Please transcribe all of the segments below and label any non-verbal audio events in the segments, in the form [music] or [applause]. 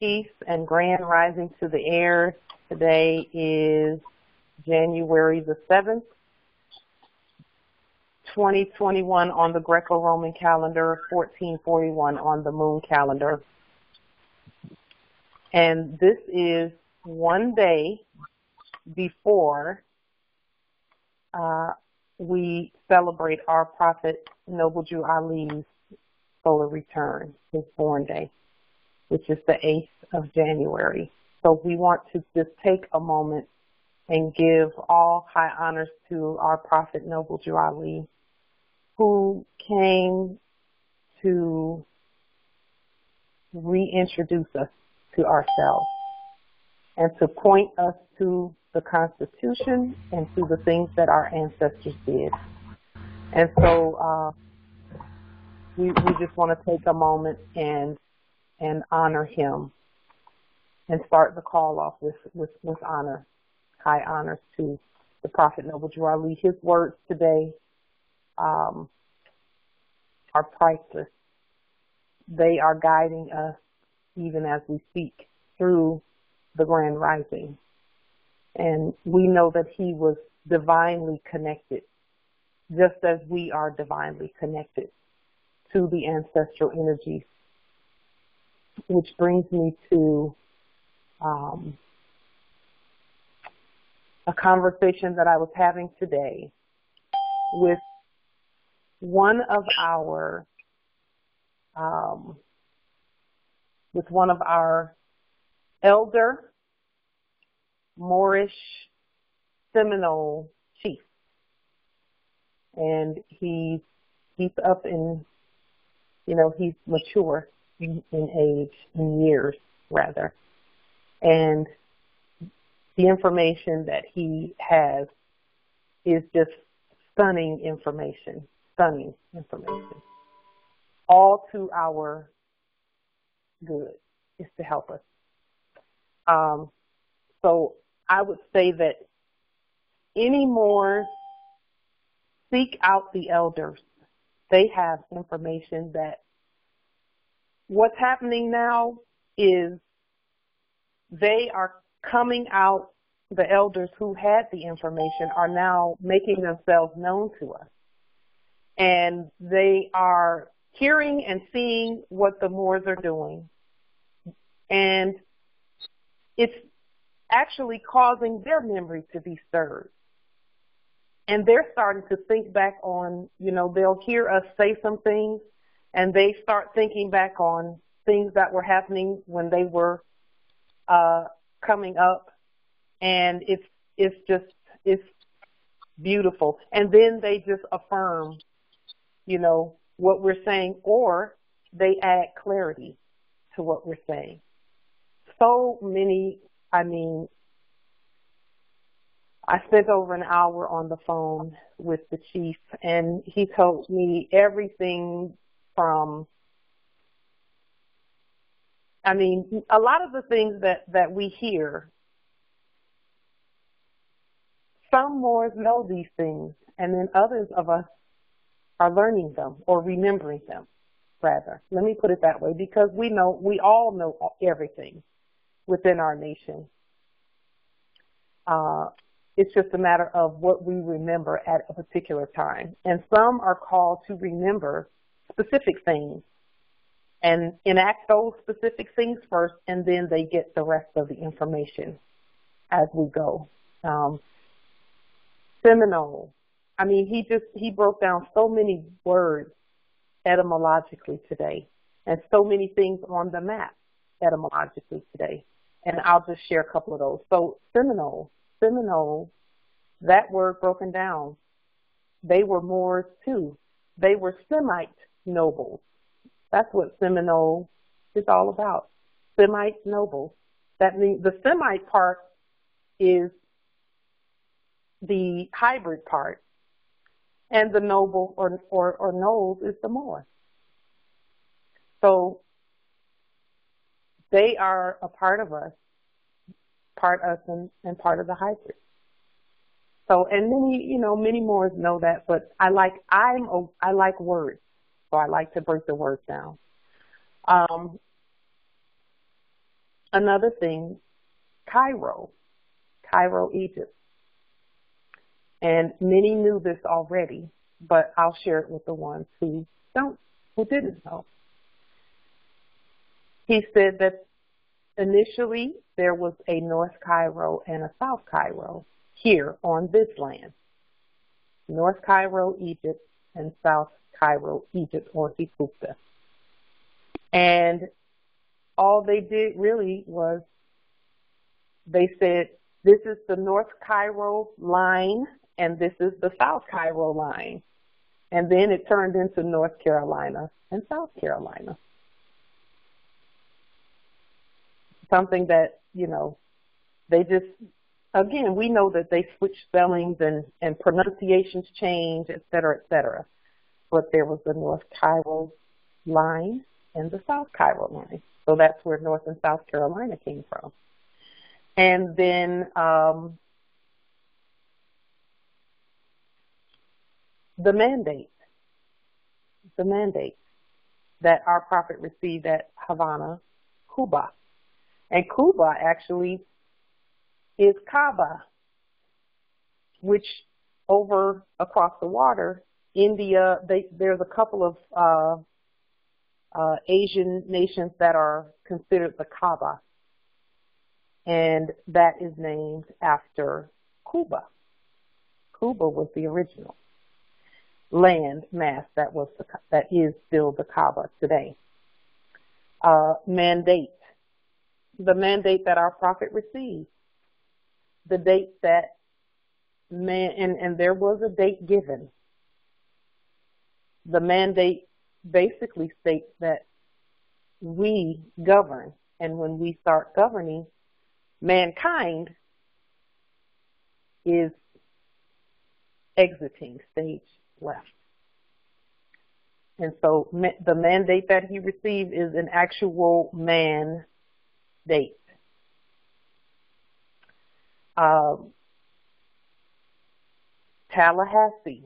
Peace and grand rising to the air. Today is January the 7th, 2021 on the Greco-Roman calendar, 1441 on the moon calendar. And this is one day before uh, we celebrate our Prophet Noble Drew Ali's solar return, his born day, which is the 8th of January. So we want to just take a moment and give all high honors to our Prophet Noble Drew Ali, who came to reintroduce us to ourselves and to point us to the Constitution and to the things that our ancestors did. And so uh, we, we just want to take a moment and and honor him and start the call off with, with, with honor, high honors to the Prophet Noble Drew His words today um, are priceless. They are guiding us even as we speak through the Grand Rising. And we know that he was divinely connected, just as we are divinely connected to the ancestral energies. Which brings me to um, a conversation that I was having today with one of our um, with one of our elder Moorish Seminole chiefs, and he he's up in you know he's mature in, age in years rather, and the information that he has is just stunning information, stunning information, all to our good is to help us. Um, so I would say that any more seek out the elders. They have information that what's happening now is they are coming out, the elders who had the information are now making themselves known to us. And they are hearing and seeing what the Moors are doing. And it's actually causing their memory to be stirred. And they're starting to think back on, you know, they'll hear us say some things and they start thinking back on things that were happening when they were uh, coming up. And it's, it's just, it's beautiful. And then they just affirm, you know, what we're saying or they add clarity to what we're saying. So many I mean, I spent over an hour on the phone with the chief, and he told me everything from. I mean, a lot of the things that that we hear. Some Moors know these things, and then others of us are learning them or remembering them, rather. Let me put it that way, because we know we all know everything within our nation. Uh, it's just a matter of what we remember at a particular time. And some are called to remember specific things and enact those specific things first, and then they get the rest of the information as we go. Um, Seminole. I mean, he just he broke down so many words etymologically today, and so many things on the map etymologically today and I'll just share a couple of those. So Seminole, Seminole, that word broken down, they were Moors too. They were Semite nobles. That's what Seminole is all about. Semite nobles. That means the Semite part is the hybrid part, and the noble or or, or nobles is the Moor. So they are a part of us, part us and, and part of the hybrid. So, and many, you know, many more know that, but I like, I'm, I like words. So I like to break the words down. Um, another thing, Cairo, Cairo, Egypt. And many knew this already, but I'll share it with the ones who don't, who didn't know. He said that initially there was a North Cairo and a South Cairo here on this land. North Cairo, Egypt, and South Cairo, Egypt, or Ethiopia. And all they did really was they said, this is the North Cairo line and this is the South Cairo line. And then it turned into North Carolina and South Carolina. Something that, you know, they just, again, we know that they switch spellings and, and pronunciations change, et cetera, et cetera. But there was the North Cairo line and the South Cairo line. So that's where North and South Carolina came from. And then um, the mandate, the mandate that our prophet received at Havana, Cuba. And Cuba actually is Kaaba, which over across the water, India, they, there's a couple of uh, uh, Asian nations that are considered the Kaaba, and that is named after Cuba. Cuba was the original land mass that was the, that is still the Kaaba today. Uh, mandate, the mandate that our prophet received, the date that man, and, and there was a date given. The mandate basically states that we govern, and when we start governing, mankind is exiting stage left. And so the mandate that he received is an actual man date. Um, Tallahassee,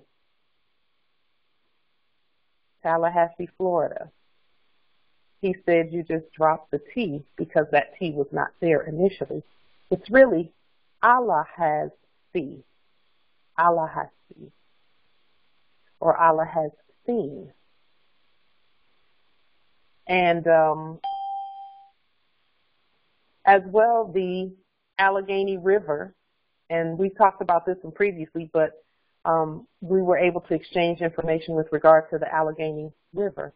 Tallahassee, Florida. He said you just dropped the T because that T was not there initially. It's really Allah has seen. Allah has seen. Or Allah has seen. And um, as well, the Allegheny River, and we talked about this one previously, but um, we were able to exchange information with regard to the Allegheny River.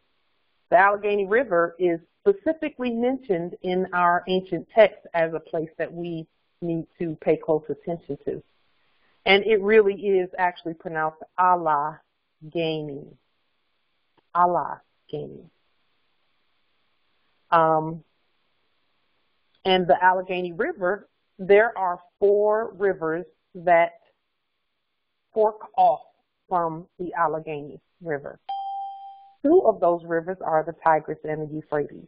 The Allegheny River is specifically mentioned in our ancient texts as a place that we need to pay close attention to. And it really is actually pronounced Allah gaining. Allah gaining. Um, and the Allegheny River, there are four rivers that fork off from the Allegheny River. Two of those rivers are the Tigris and the Euphrates.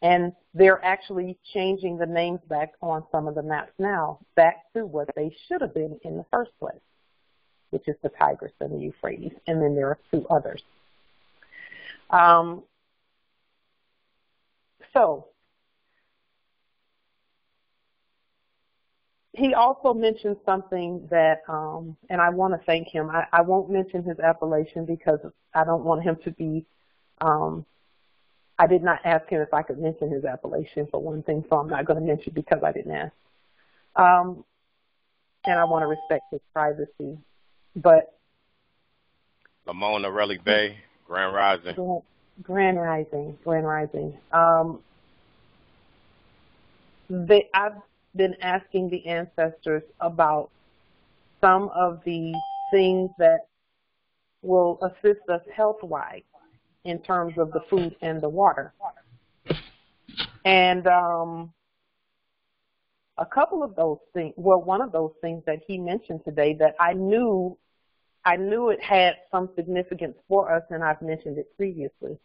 And they're actually changing the names back on some of the maps now, back to what they should have been in the first place, which is the Tigris and the Euphrates. And then there are two others. Um, so he also mentioned something that, um, and I want to thank him. I, I won't mention his appellation because I don't want him to be. Um, I did not ask him if I could mention his appellation for one thing, so I'm not going to mention because I didn't ask. Um, and I want to respect his privacy. But Lamona Relic Bay, Grand Rising. Grand, Grand Rising, Grand Rising. Um, they, I've been asking the ancestors about some of the things that will assist us health-wise in terms of the food and the water. And um, a couple of those things, well, one of those things that he mentioned today that I knew, I knew it had some significance for us, and I've mentioned it previously.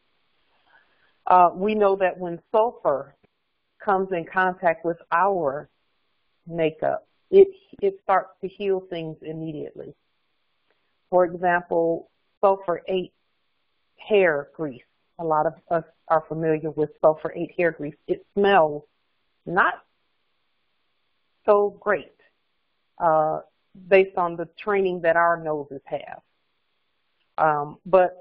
Uh, we know that when sulfur comes in contact with our makeup, it, it starts to heal things immediately. For example, sulfur 8 hair grease a lot of us are familiar with sulfur 8 hair grease. It smells not so great uh, based on the training that our noses have. Um, but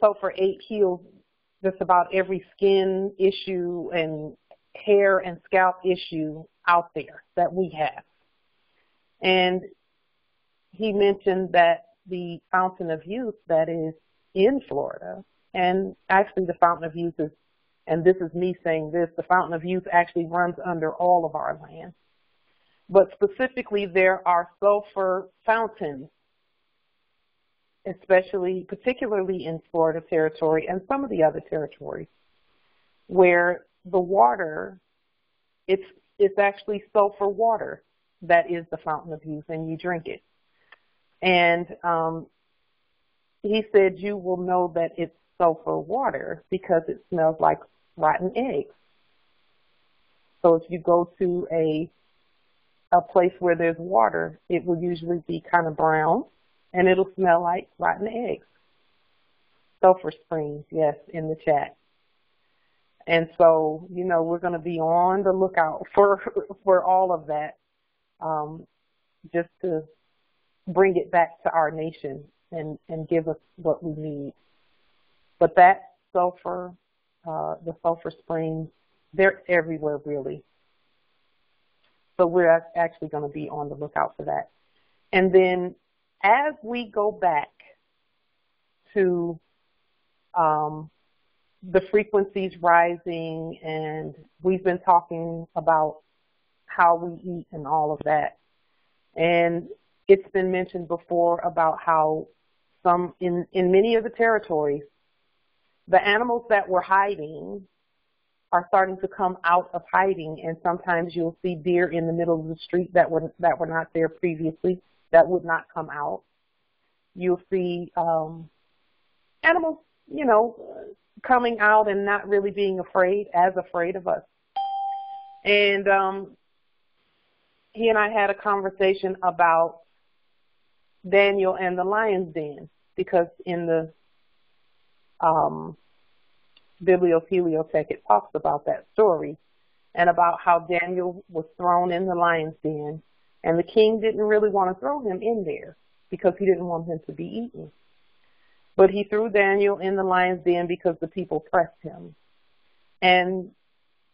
sulfur 8 heals just about every skin issue and hair and scalp issue out there that we have. And he mentioned that the Fountain of Youth that is in Florida, and actually the Fountain of Youth is, and this is me saying this, the Fountain of Youth actually runs under all of our land. But specifically, there are sulfur fountains, especially, particularly in Florida territory and some of the other territories, where the water, it's, it's actually sulfur water that is the Fountain of Youth, and you drink it. And um, he said you will know that it's sulfur water because it smells like rotten eggs. So if you go to a a place where there's water, it will usually be kind of brown and it'll smell like rotten eggs. Sulfur springs, yes, in the chat. And so, you know, we're going to be on the lookout [laughs] for for all of that, um, just to bring it back to our nation and, and give us what we need. But that sulfur, uh, the sulfur springs, they're everywhere really. So we're actually going to be on the lookout for that. And then as we go back to um, the frequencies rising, and we've been talking about how we eat and all of that. And it's been mentioned before about how some in, in many of the territories, the animals that were hiding are starting to come out of hiding and sometimes you'll see deer in the middle of the street that were that were not there previously that would not come out. You'll see um animals, you know, coming out and not really being afraid, as afraid of us. And um he and I had a conversation about Daniel and the lion's den because in the um, Bibliotheliotech it talks about that story and about how Daniel was thrown in the lion's den and the king didn't really want to throw him in there because he didn't want him to be eaten. But he threw Daniel in the lion's den because the people pressed him. And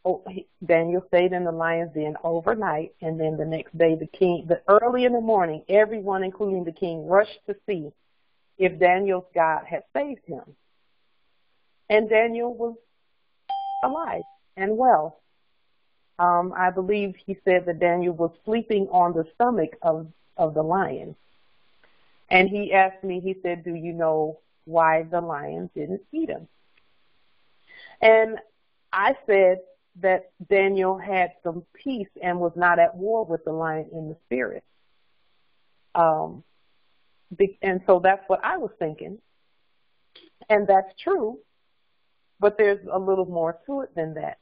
oh, he, Daniel stayed in the lion's den overnight, and then the next day, the king, the early in the morning, everyone, including the king, rushed to see if Daniel's God had saved him. And Daniel was alive and well. Um, I believe he said that Daniel was sleeping on the stomach of, of the lion. And he asked me, he said, Do you know why the lion didn't eat him? And I said, that Daniel had some peace and was not at war with the lion in the spirit. Um, and so that's what I was thinking. And that's true, but there's a little more to it than that.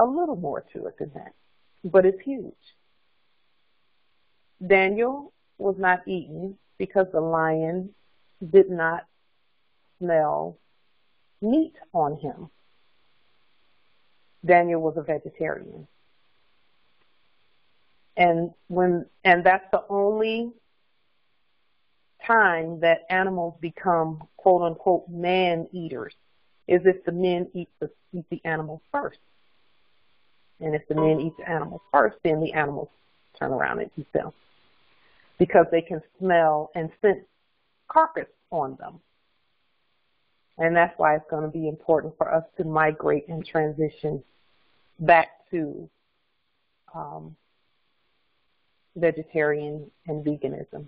A little more to it than that, but it's huge. Daniel was not eaten because the lion did not smell meat on him. Daniel was a vegetarian. And when and that's the only time that animals become quote unquote man eaters is if the men eat the eat the animals first. And if the men eat the animals first, then the animals turn around and eat them. Because they can smell and sense carcass on them. And that's why it's going to be important for us to migrate and transition back to um, vegetarian and veganism.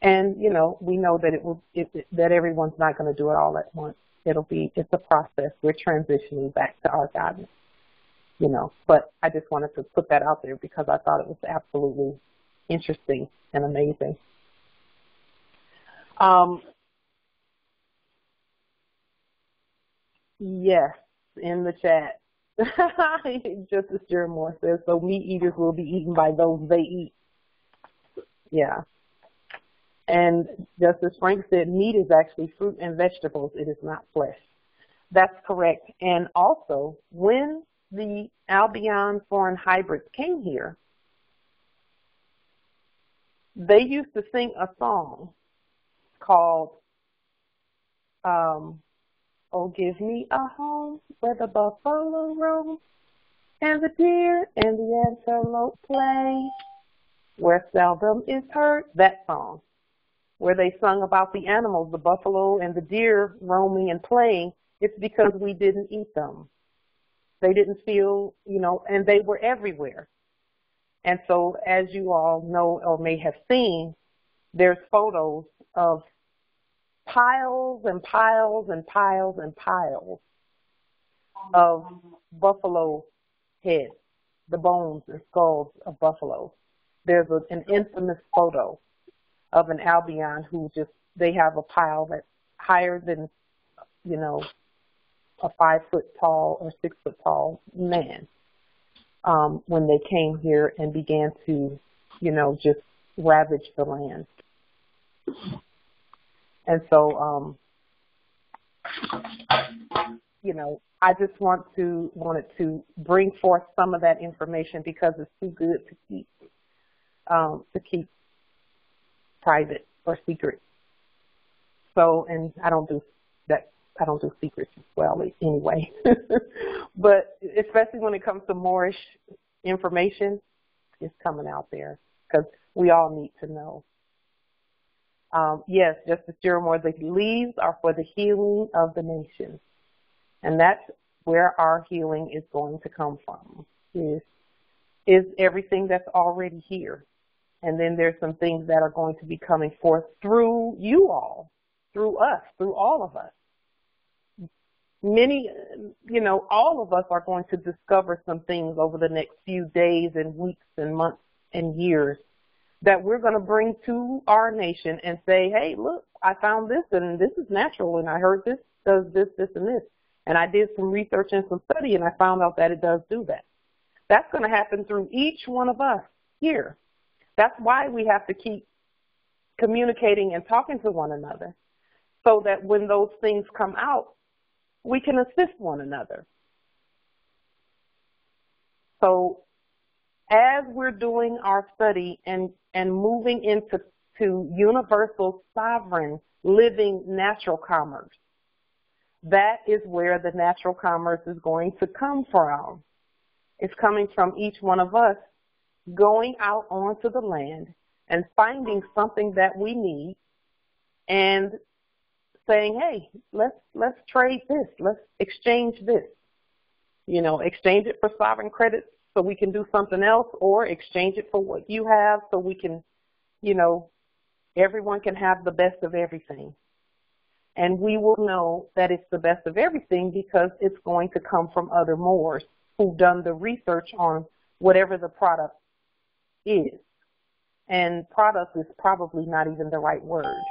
And you know, we know that it will it, that everyone's not going to do it all at once. It'll be it's a process. We're transitioning back to our guidance, you know. But I just wanted to put that out there because I thought it was absolutely interesting and amazing. Um, yes, in the chat. [laughs] Justice Jermore says, so meat eaters will be eaten by those they eat. Yeah. And just as Frank said, meat is actually fruit and vegetables. It is not flesh. That's correct. And also, when the Albion foreign hybrids came here, they used to sing a song called um, Oh, give me a home where the buffalo roam and the deer and the antelope play, where seldom is heard that song, where they sung about the animals, the buffalo and the deer roaming and playing. It's because we didn't eat them. They didn't feel, you know, and they were everywhere. And so, as you all know or may have seen, there's photos of piles and piles and piles and piles of buffalo heads, the bones and skulls of buffalo. There's a, an infamous photo of an Albion who just, they have a pile that's higher than, you know, a five foot tall or six foot tall man um, when they came here and began to, you know, just ravage the land. And so, um, you know, I just want to wanted to bring forth some of that information because it's too good to keep um, to keep private or secret. So, and I don't do that. I don't do secrets well anyway. [laughs] but especially when it comes to Moorish information, it's coming out there because we all need to know. Um, yes, Justice Jeremiah, the leaves are for the healing of the nation. And that's where our healing is going to come from, is, is everything that's already here. And then there's some things that are going to be coming forth through you all, through us, through all of us. Many, you know, all of us are going to discover some things over the next few days and weeks and months and years that we're going to bring to our nation and say, hey, look, I found this and this is natural and I heard this does this, this, and this. And I did some research and some study and I found out that it does do that. That's going to happen through each one of us here. That's why we have to keep communicating and talking to one another so that when those things come out, we can assist one another. So as we're doing our study and, and moving into to universal sovereign living natural commerce, that is where the natural commerce is going to come from. It's coming from each one of us going out onto the land and finding something that we need and saying, hey, let's let's trade this, let's exchange this. You know, exchange it for sovereign credits so we can do something else or exchange it for what you have so we can, you know, everyone can have the best of everything. And we will know that it's the best of everything because it's going to come from other Moors who've done the research on whatever the product is. And product is probably not even the right word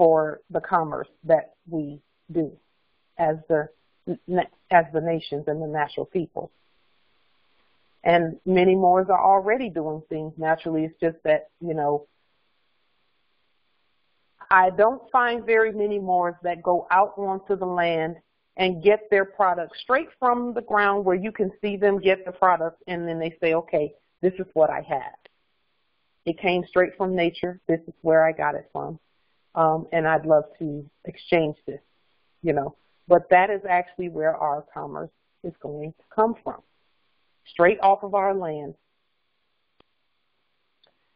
for the commerce that we do as the as the nations and the natural people. And many Moors are already doing things naturally. It's just that, you know, I don't find very many Moors that go out onto the land and get their product straight from the ground where you can see them get the product and then they say, okay, this is what I have. It came straight from nature. This is where I got it from. Um, and I'd love to exchange this, you know. But that is actually where our commerce is going to come from straight off of our land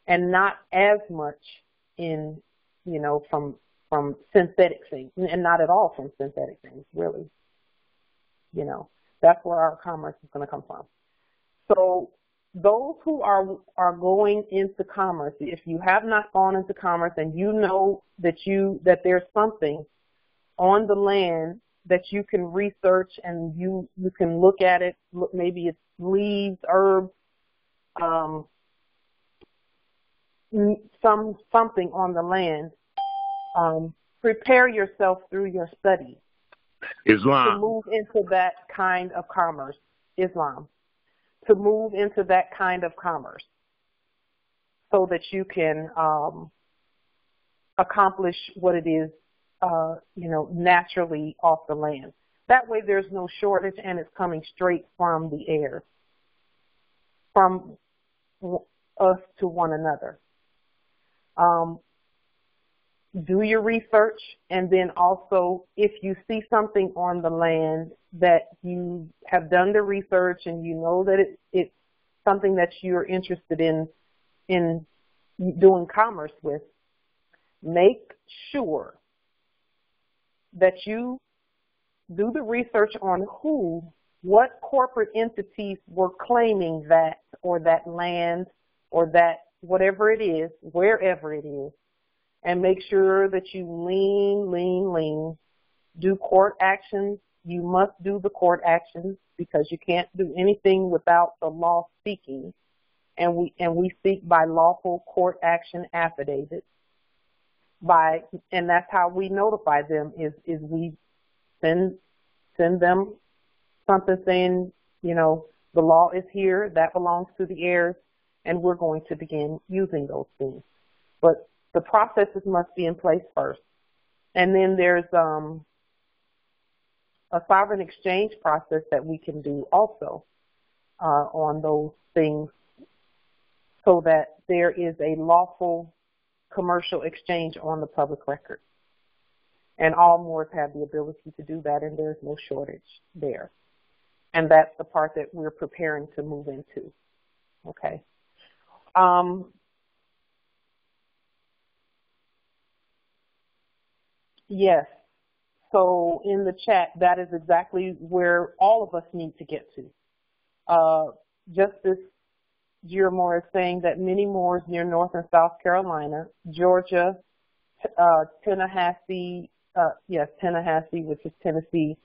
and not as much in, you know, from from synthetic things, and not at all from synthetic things, really. You know, that's where our commerce is going to come from. So those who are are going into commerce, if you have not gone into commerce and you know that you that there's something on the land that you can research and you you can look at it. Look, maybe it's leaves, herbs, um, some something on the land. Um, prepare yourself through your study Islam to move into that kind of commerce. Islam to move into that kind of commerce. so that you can um, accomplish what it is, uh, you know, naturally off the land. That way there's no shortage and it's coming straight from the air, from us to one another. Um, do your research and then also if you see something on the land that you have done the research and you know that it, it's something that you're interested in in doing commerce with, make sure that you do the research on who, what corporate entities were claiming that or that land or that whatever it is, wherever it is, and make sure that you lien, lien, lien. Do court actions. You must do the court actions because you can't do anything without the law speaking. And we and we speak by lawful court action affidavits. By and that's how we notify them is is we send send them something saying, you know, the law is here, that belongs to the heirs, and we're going to begin using those things. But the processes must be in place first. And then there's um, a sovereign exchange process that we can do also uh, on those things so that there is a lawful commercial exchange on the public record. And all Moors have the ability to do that, and there's no shortage there. And that's the part that we're preparing to move into. Okay. Um, Yes. So in the chat, that is exactly where all of us need to get to. Uh, Justice Giramore is saying that many Moors near North and South Carolina, Georgia, uh, Tallahassee, uh, yes, Tallahassee, which is Tennessee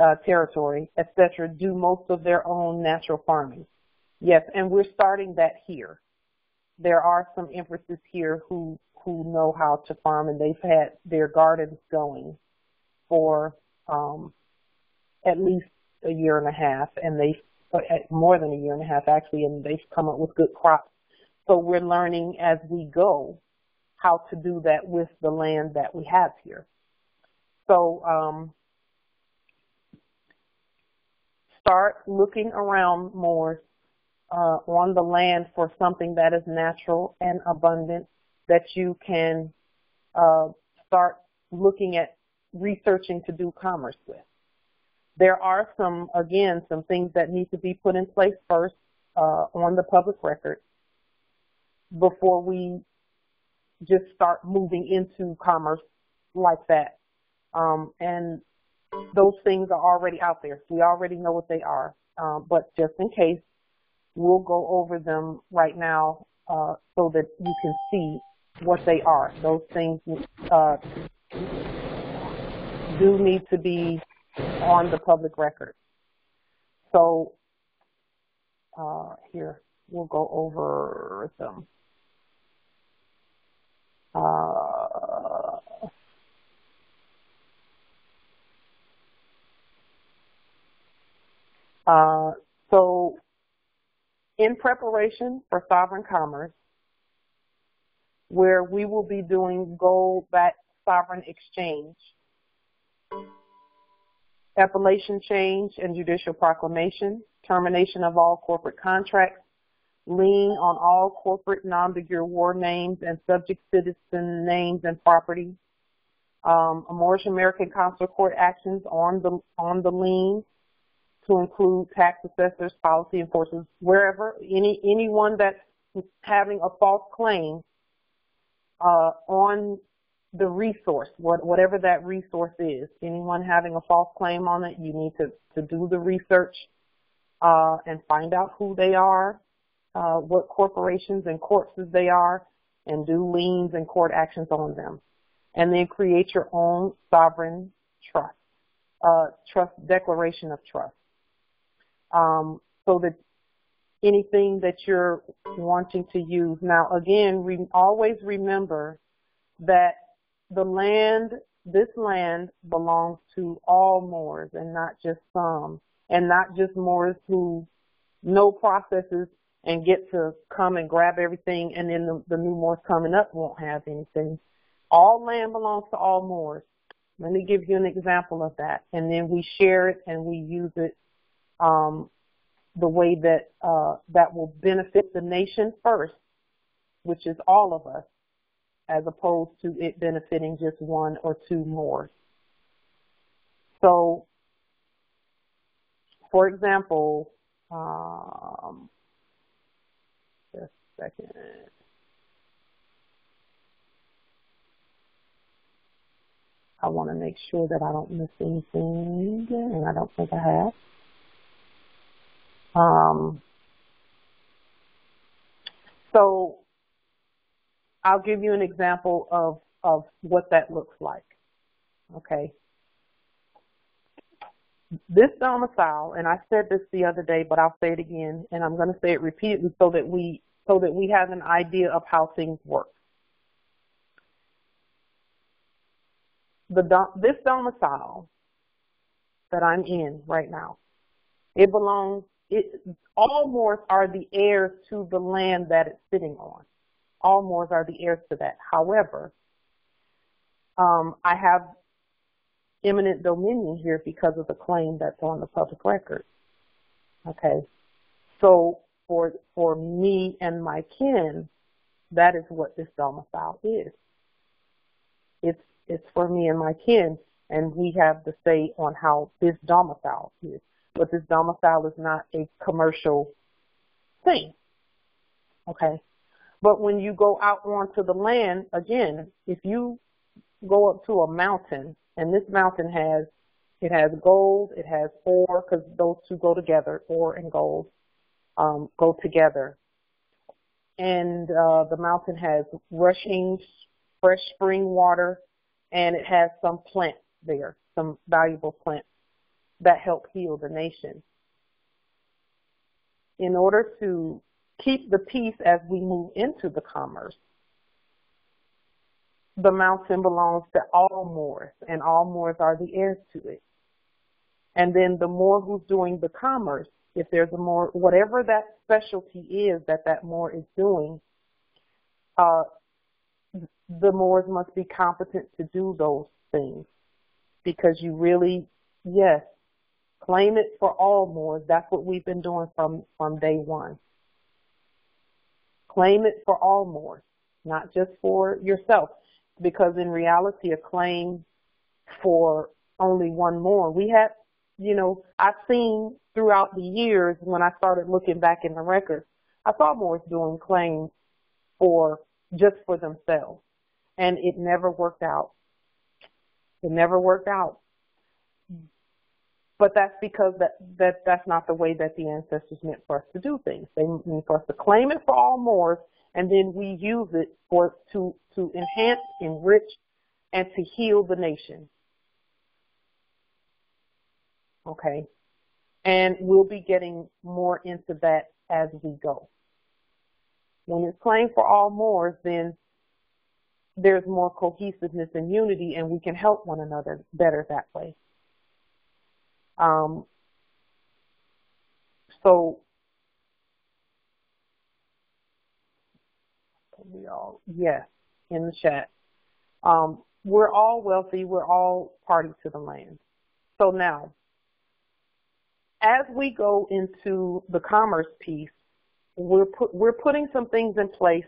uh, territory, etc., do most of their own natural farming. Yes, and we're starting that here. There are some empresses here who who know how to farm and they've had their gardens going for um, at least a year and a half, and they uh, more than a year and a half actually, and they've come up with good crops. So we're learning as we go how to do that with the land that we have here. So um, start looking around more uh, on the land for something that is natural and abundant that you can uh, start looking at researching to do commerce with. There are some, again, some things that need to be put in place first uh, on the public record before we just start moving into commerce like that. Um, and those things are already out there. We already know what they are. Um, but just in case, we'll go over them right now uh, so that you can see what they are. Those things uh, do need to be on the public record. So uh, here, we'll go over them. Uh, uh, so in preparation for sovereign commerce, where we will be doing gold-backed sovereign exchange, appellation change and judicial proclamation, termination of all corporate contracts, lien on all corporate nom de war names and subject citizen names and property, um, Moorish American consular court actions on the on the lien to include tax assessors, policy enforcers, wherever any anyone that's having a false claim uh, on the resource, what, whatever that resource is. Anyone having a false claim on it, you need to, to do the research uh, and find out who they are, uh, what corporations and corpses they are, and do liens and court actions on them. And then create your own sovereign trust, uh, trust declaration of trust, um, so that anything that you're wanting to use. Now, again, re- always remember that the land, this land belongs to all Moors and not just some, and not just Moors who know processes and get to come and grab everything, and then the, the new Moors coming up won't have anything. All land belongs to all Moors. Let me give you an example of that, and then we share it and we use it um, the way that uh, that will benefit the nation first, which is all of us, as opposed to it benefiting just one or two more. So, for example, um, just a second. I want to make sure that I don't miss anything, and I don't think I have. Um, so I'll give you an example of, of what that looks like. Okay. This domicile, and I said this the other day, but I'll say it again, and I'm going to say it repeatedly so that we so that we have an idea of how things work. The this domicile that I'm in right now, it belongs. It, all Moors are the heirs to the land that it's sitting on. All Moors are the heirs to that. However, um, I have eminent dominion here because of the claim that's on the public record. Okay. So for for me and my kin, that is what this domicile is. It's it's for me and my kin, and we have the say on how this domicile is. But this domicile is not a commercial thing. Okay. But when you go out onto the land, again, if you go up to a mountain and this mountain has, it has gold, it has ore, because those two go together, ore and gold um, go together. And uh, the mountain has rushing fresh spring water, and it has some plants there, some valuable plants that help heal the nation. In order to keep the peace as we move into the commerce, the mountain belongs to all Moors, and all Moors are the heirs to it. And then the Moor who's doing the commerce, if there's a Moor, whatever that specialty is that that Moor is doing, uh, the Moors must be competent to do those things. Because you really, yes, claim it for all Moors. That's what we've been doing from, from day one. Claim it for all Moors, not just for yourself because in reality, a claim for only one more. We had, you know, I've seen throughout the years when I started looking back in the records, I saw Moors doing claims for just for themselves, and it never worked out. It never worked out. But that's because that, that that's not the way that the ancestors meant for us to do things. They meant for us to claim it for all Moors and then we use it for to to enhance, enrich, and to heal the nation. Okay, and we'll be getting more into that as we go. When it's claimed for all Moors, then there's more cohesiveness and unity, and we can help one another better that way. Um, so we all, yes, in the chat. Um, we're all wealthy. We're all party to the land. So now, as we go into the commerce piece, we're put, we're putting some things in place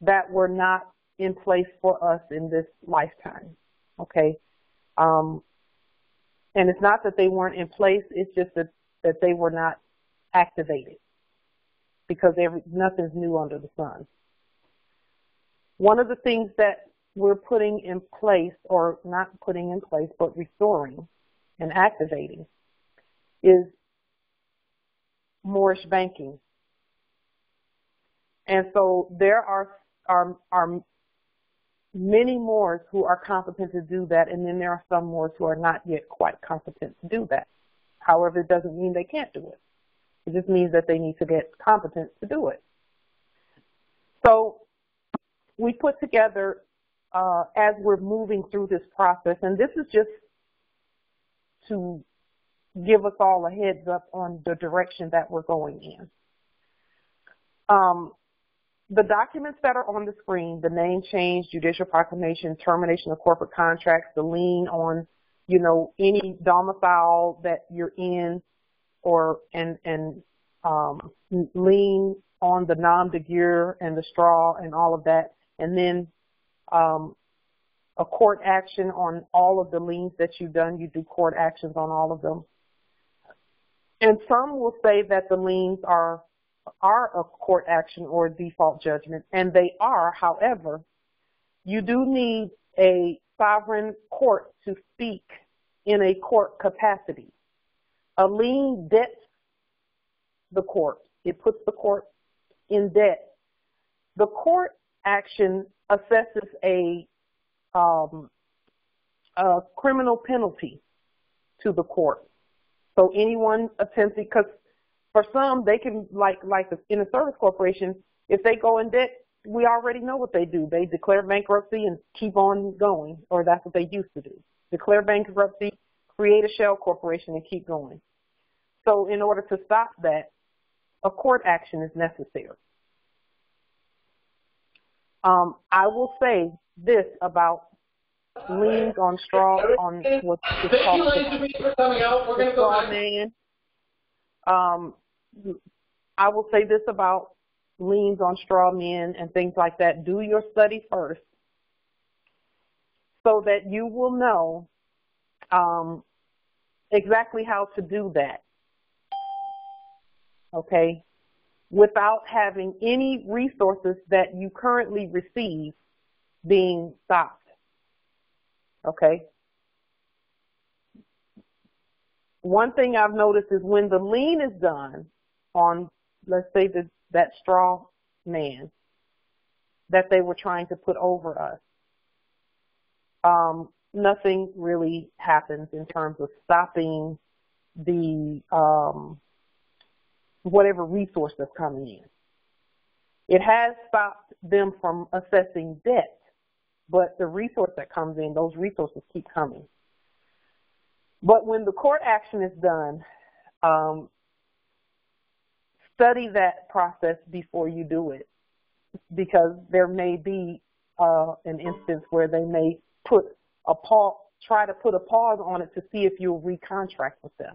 that were not in place for us in this lifetime. Okay, um, and it's not that they weren't in place; it's just that that they were not activated because every, nothing's new under the sun. One of the things that we're putting in place, or not putting in place, but restoring and activating, is Moorish banking. And so there are, are, are many Moors who are competent to do that, and then there are some Moors who are not yet quite competent to do that. However, it doesn't mean they can't do it. It just means that they need to get competent to do it. So we put together uh, as we're moving through this process, and this is just to give us all a heads up on the direction that we're going in. Um, the documents that are on the screen, the name change, judicial proclamation, termination of corporate contracts, the lien on, you know, any domicile that you're in, or and and um, lien on the nom de guerre and the straw and all of that, and then um, a court action on all of the liens that you've done. You do court actions on all of them. And some will say that the liens are are a court action or a default judgment, and they are. However, you do need a sovereign court to speak in a court capacity. A lien debts the court. It puts the court in debt. The court action assesses a, um, a criminal penalty to the court. So anyone attempting, because for some, they can, like, like in a service corporation, if they go in debt, we already know what they do. They declare bankruptcy and keep on going, or that's what they used to do. Declare bankruptcy, create a shell corporation, and keep going. So in order to stop that, a court action is necessary. Um, I will say this about liens on straw on what's called the straw man. Um, I will say this about liens on straw men and things like that. Do your study first so that you will know um, exactly how to do that. Okay? Without having any resources that you currently receive being stopped. Okay? One thing I've noticed is when the lien is done on, let's say, the, that straw man that they were trying to put over us, um, nothing really happens in terms of stopping the um, whatever resource that's coming in. It has stopped them from assessing debt, but the resource that comes in, those resources keep coming. But when the court action is done, um, study that process before you do it because there may be uh, an instance where they may put a pause, try to put a pause on it to see if you'll recontract with them.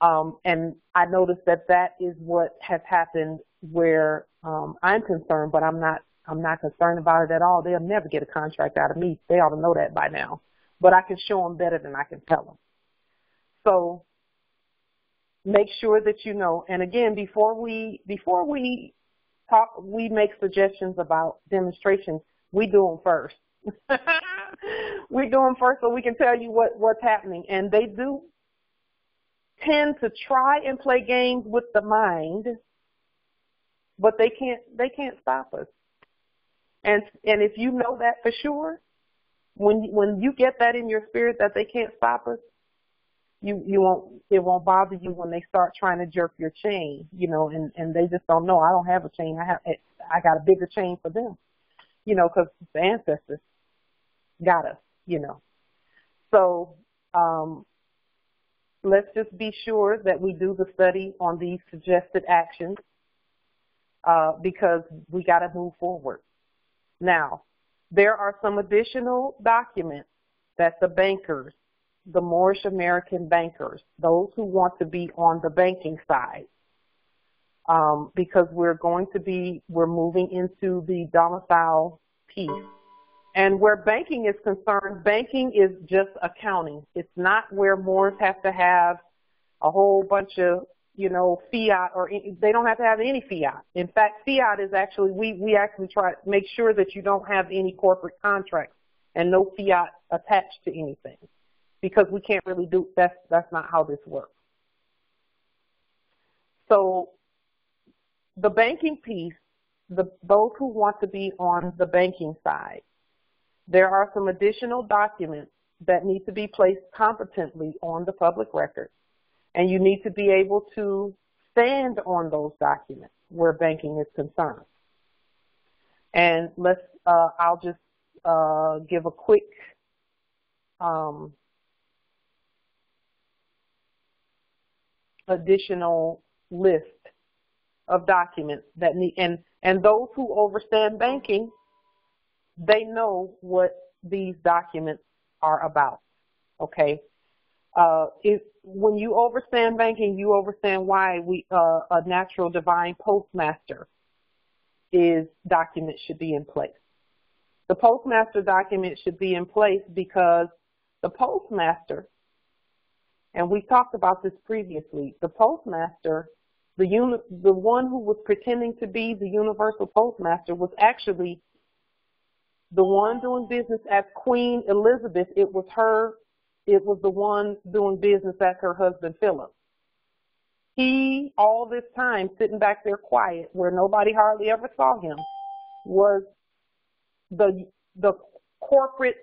Um, and I noticed that that is what has happened where um, I'm concerned, but I'm not. I'm not concerned about it at all. They'll never get a contract out of me. They ought to know that by now. But I can show them better than I can tell them. So make sure that you know. And again, before we before we talk, we make suggestions about demonstrations. We do them first. [laughs] we do them first so we can tell you what what's happening. And they do tend to try and play games with the mind, but they can't they can't stop us. And and if you know that for sure, when when you get that in your spirit that they can't stop us, you you won't it won't bother you when they start trying to jerk your chain, you know, and and they just don't know. I don't have a chain. I have I got a bigger chain for them, you know, because the ancestors got us, you know. So um, let's just be sure that we do the study on these suggested actions uh, because we got to move forward. Now, there are some additional documents that the bankers, the Moorish American bankers, those who want to be on the banking side, um, because we're going to be, we're moving into the domicile piece and where banking is concerned, banking is just accounting. It's not where Moors have to have a whole bunch of, you know, fiat or they don't have to have any fiat. In fact, fiat is actually, we, we actually try to make sure that you don't have any corporate contracts and no fiat attached to anything because we can't really do, that's, that's not how this works. So the banking piece, the, those who want to be on the banking side, there are some additional documents that need to be placed competently on the public record, and you need to be able to stand on those documents where banking is concerned. And let's, uh, I'll just uh, give a quick um, additional list of documents that need, and, and those who understand banking, they know what these documents are about. Okay. Uh, when you understand banking, you understand why we, uh, a natural divine postmaster is document should be in place. The postmaster document should be in place because the postmaster, and we talked about this previously, the postmaster, the, uni- the one who was pretending to be the universal postmaster was actually the one doing business as Queen Elizabeth. It was her, it was the one doing business as her husband Philip. He, all this time, sitting back there quiet, where nobody hardly ever saw him, was the the corporate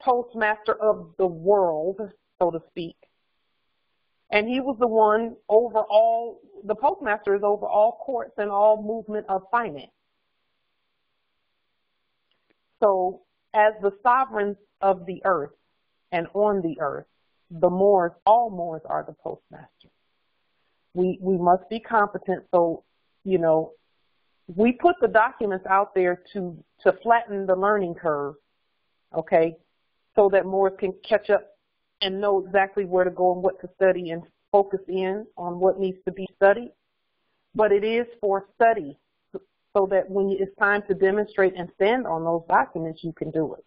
postmaster of the world, so to speak. And he was the one over all, the postmaster is over all courts and all movement of finance. So as the sovereigns of the earth and on the earth, the Moors, all Moors are the postmaster. We, we must be competent. So, you know, we put the documents out there to, to flatten the learning curve, okay, so that Moors can catch up and know exactly where to go and what to study and focus in on what needs to be studied. But it is for study so that when it's time to demonstrate and stand on those documents, you can do it.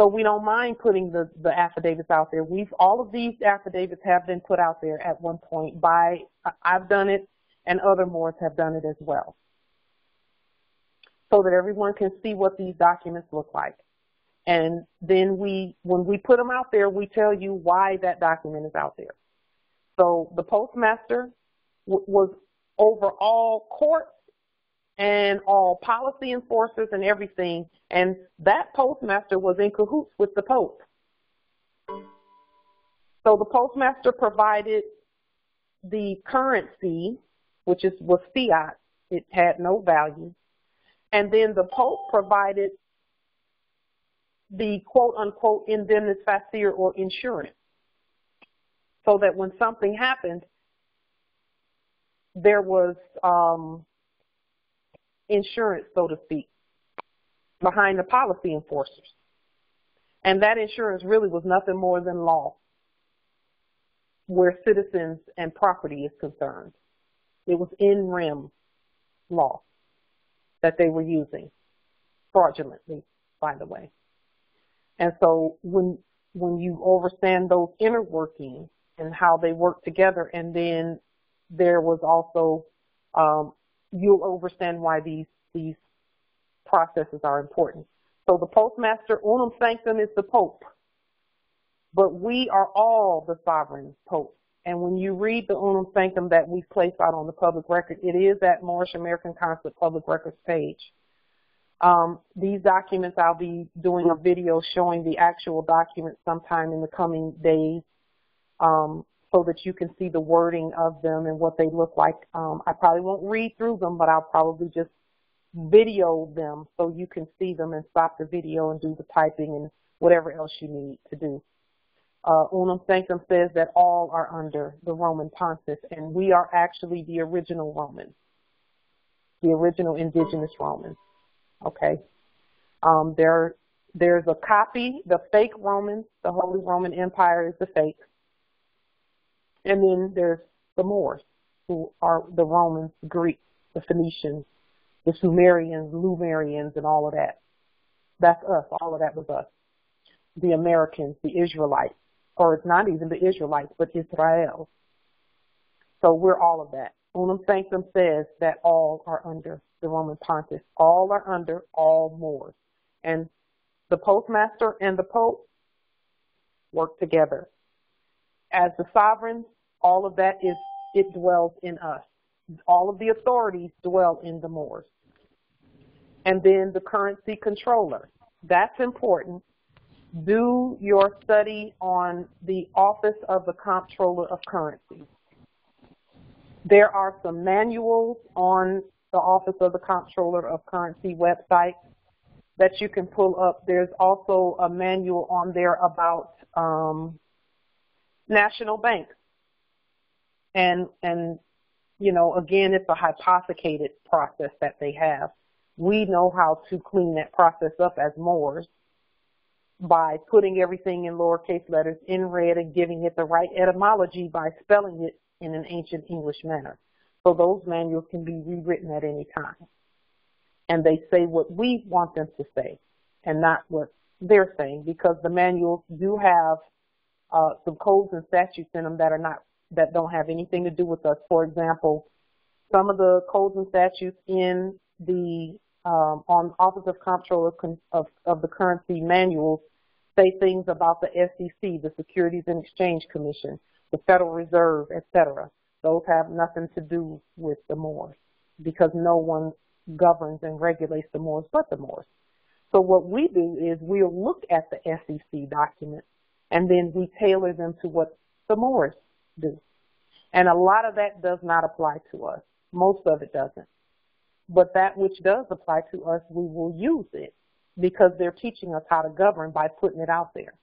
So we don't mind putting the, the affidavits out there. We've all of these affidavits have been put out there at one point by I've done it and other Moors have done it as well. So that everyone can see what these documents look like. And then we, when we put them out there, we tell you why that document is out there. So the postmaster was over all courts and all policy enforcers and everything. And that postmaster was in cahoots with the Pope. So the postmaster provided the currency, which is was fiat. It had no value. And then the Pope provided the quote unquote indemnis facere or insurance. So that when something happened, there was um, insurance, so to speak, behind the policy enforcers. And that insurance really was nothing more than law where citizens and property is concerned. It was in rem law that they were using fraudulently, by the way. And so when when you understand those inner workings and how they work together, and then there was also um, you'll understand why these these processes are important. So the postmaster, unum sanctum, is the pope, but we are all the sovereign pope. And when you read the unum sanctum that we place out on the public record, it is at Moorish American Consulate Public Records page. Um, these documents, I'll be doing a video showing the actual documents sometime in the coming days. Um, so that you can see the wording of them and what they look like. Um, I probably won't read through them, but I'll probably just video them so you can see them and stop the video and do the typing and whatever else you need to do. Uh, Unum Sanctum says that all are under the Roman Pontiff, and we are actually the original Romans, the original indigenous Romans. Okay. Um, there, there's a copy, the fake Romans, the Holy Roman Empire is the fake. And then there's the Moors, who are the Romans, the Greeks, the Phoenicians, the Sumerians, Lumerians, and all of that. That's us. All of that was us. The Americans, the Israelites, or it's not even the Israelites, but Israel. So we're all of that. Unum Sanctum says that all are under the Roman Pontiff. All are under all Moors. And the postmaster and the pope work together as the sovereign, all of that is, it dwells in us. All of the authorities dwell in the Moors. And then the currency controller. That's important. Do your study on the Office of the Comptroller of Currency. There are some manuals on the Office of the Comptroller of Currency website that you can pull up. There's also a manual on there about um, national banks and and you know, again, it's a hypothecated process that they have. We know how to clean that process up as Moors by putting everything in lowercase letters in red and giving it the right etymology by spelling it in an ancient English manner. So those manuals can be rewritten at any time. And they say what we want them to say and not what they're saying because the manuals do have uh, some codes and statutes in them that are not that don't have anything to do with us. For example, some of the codes and statutes in the um, on Office of Comptroller of, of the Currency manuals say things about the SEC, the Securities and Exchange Commission, the Federal Reserve, etc. Those have nothing to do with the Moors because no one governs and regulates the Moors but the Moors. So what we do is we'll look at the SEC documents and then we tailor them to what the Moors do. And a lot of that does not apply to us. Most of it doesn't. But that which does apply to us, we will use it because they're teaching us how to govern by putting it out there.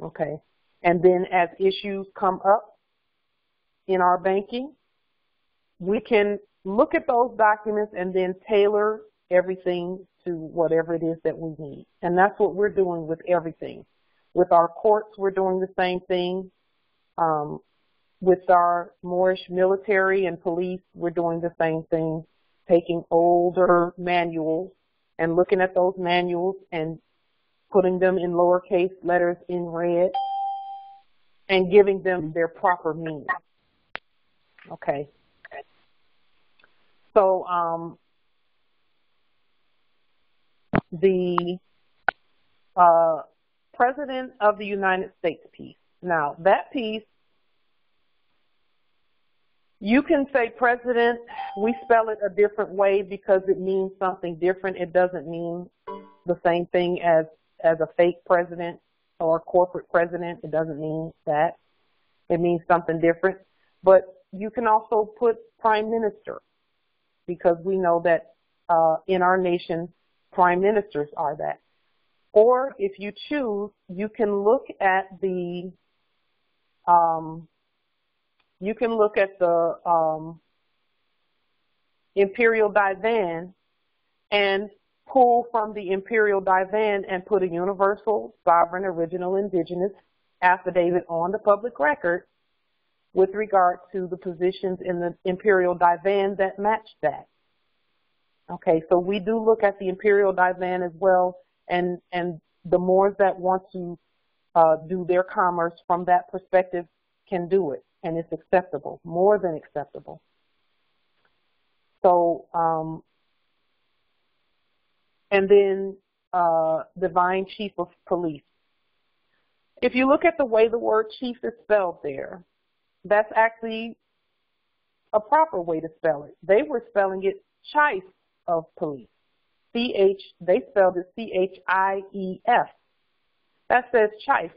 Okay. And then as issues come up in our banking, we can look at those documents and then tailor everything to whatever it is that we need. And that's what we're doing with everything. With our courts, we're doing the same thing. Um, with our Moorish military and police, we're doing the same thing, taking older manuals and looking at those manuals and putting them in lowercase letters in red and giving them their proper meaning. Okay. So um, the uh, President of the United States piece. Now, that piece you can say president. We spell it a different way because it means something different. It doesn't mean the same thing as as a fake president or corporate president. It doesn't mean that. It means something different. But you can also put prime minister because we know that uh, in our nation, prime ministers are that. Or if you choose, you can look at the um, you can look at the um, Imperial Divan and pull from the Imperial Divan and put a universal, sovereign, original, indigenous affidavit on the public record with regard to the positions in the Imperial Divan that match that. Okay, so we do look at the Imperial Divan as well, and, and the Moors that want to uh, do their commerce from that perspective can do it and it's acceptable, more than acceptable. So, um, and then uh, divine chief of police. If you look at the way the word chief is spelled there, that's actually a proper way to spell it. They were spelling it chief of police. C-H, they spelled it C-H-I-E-F. That says chief,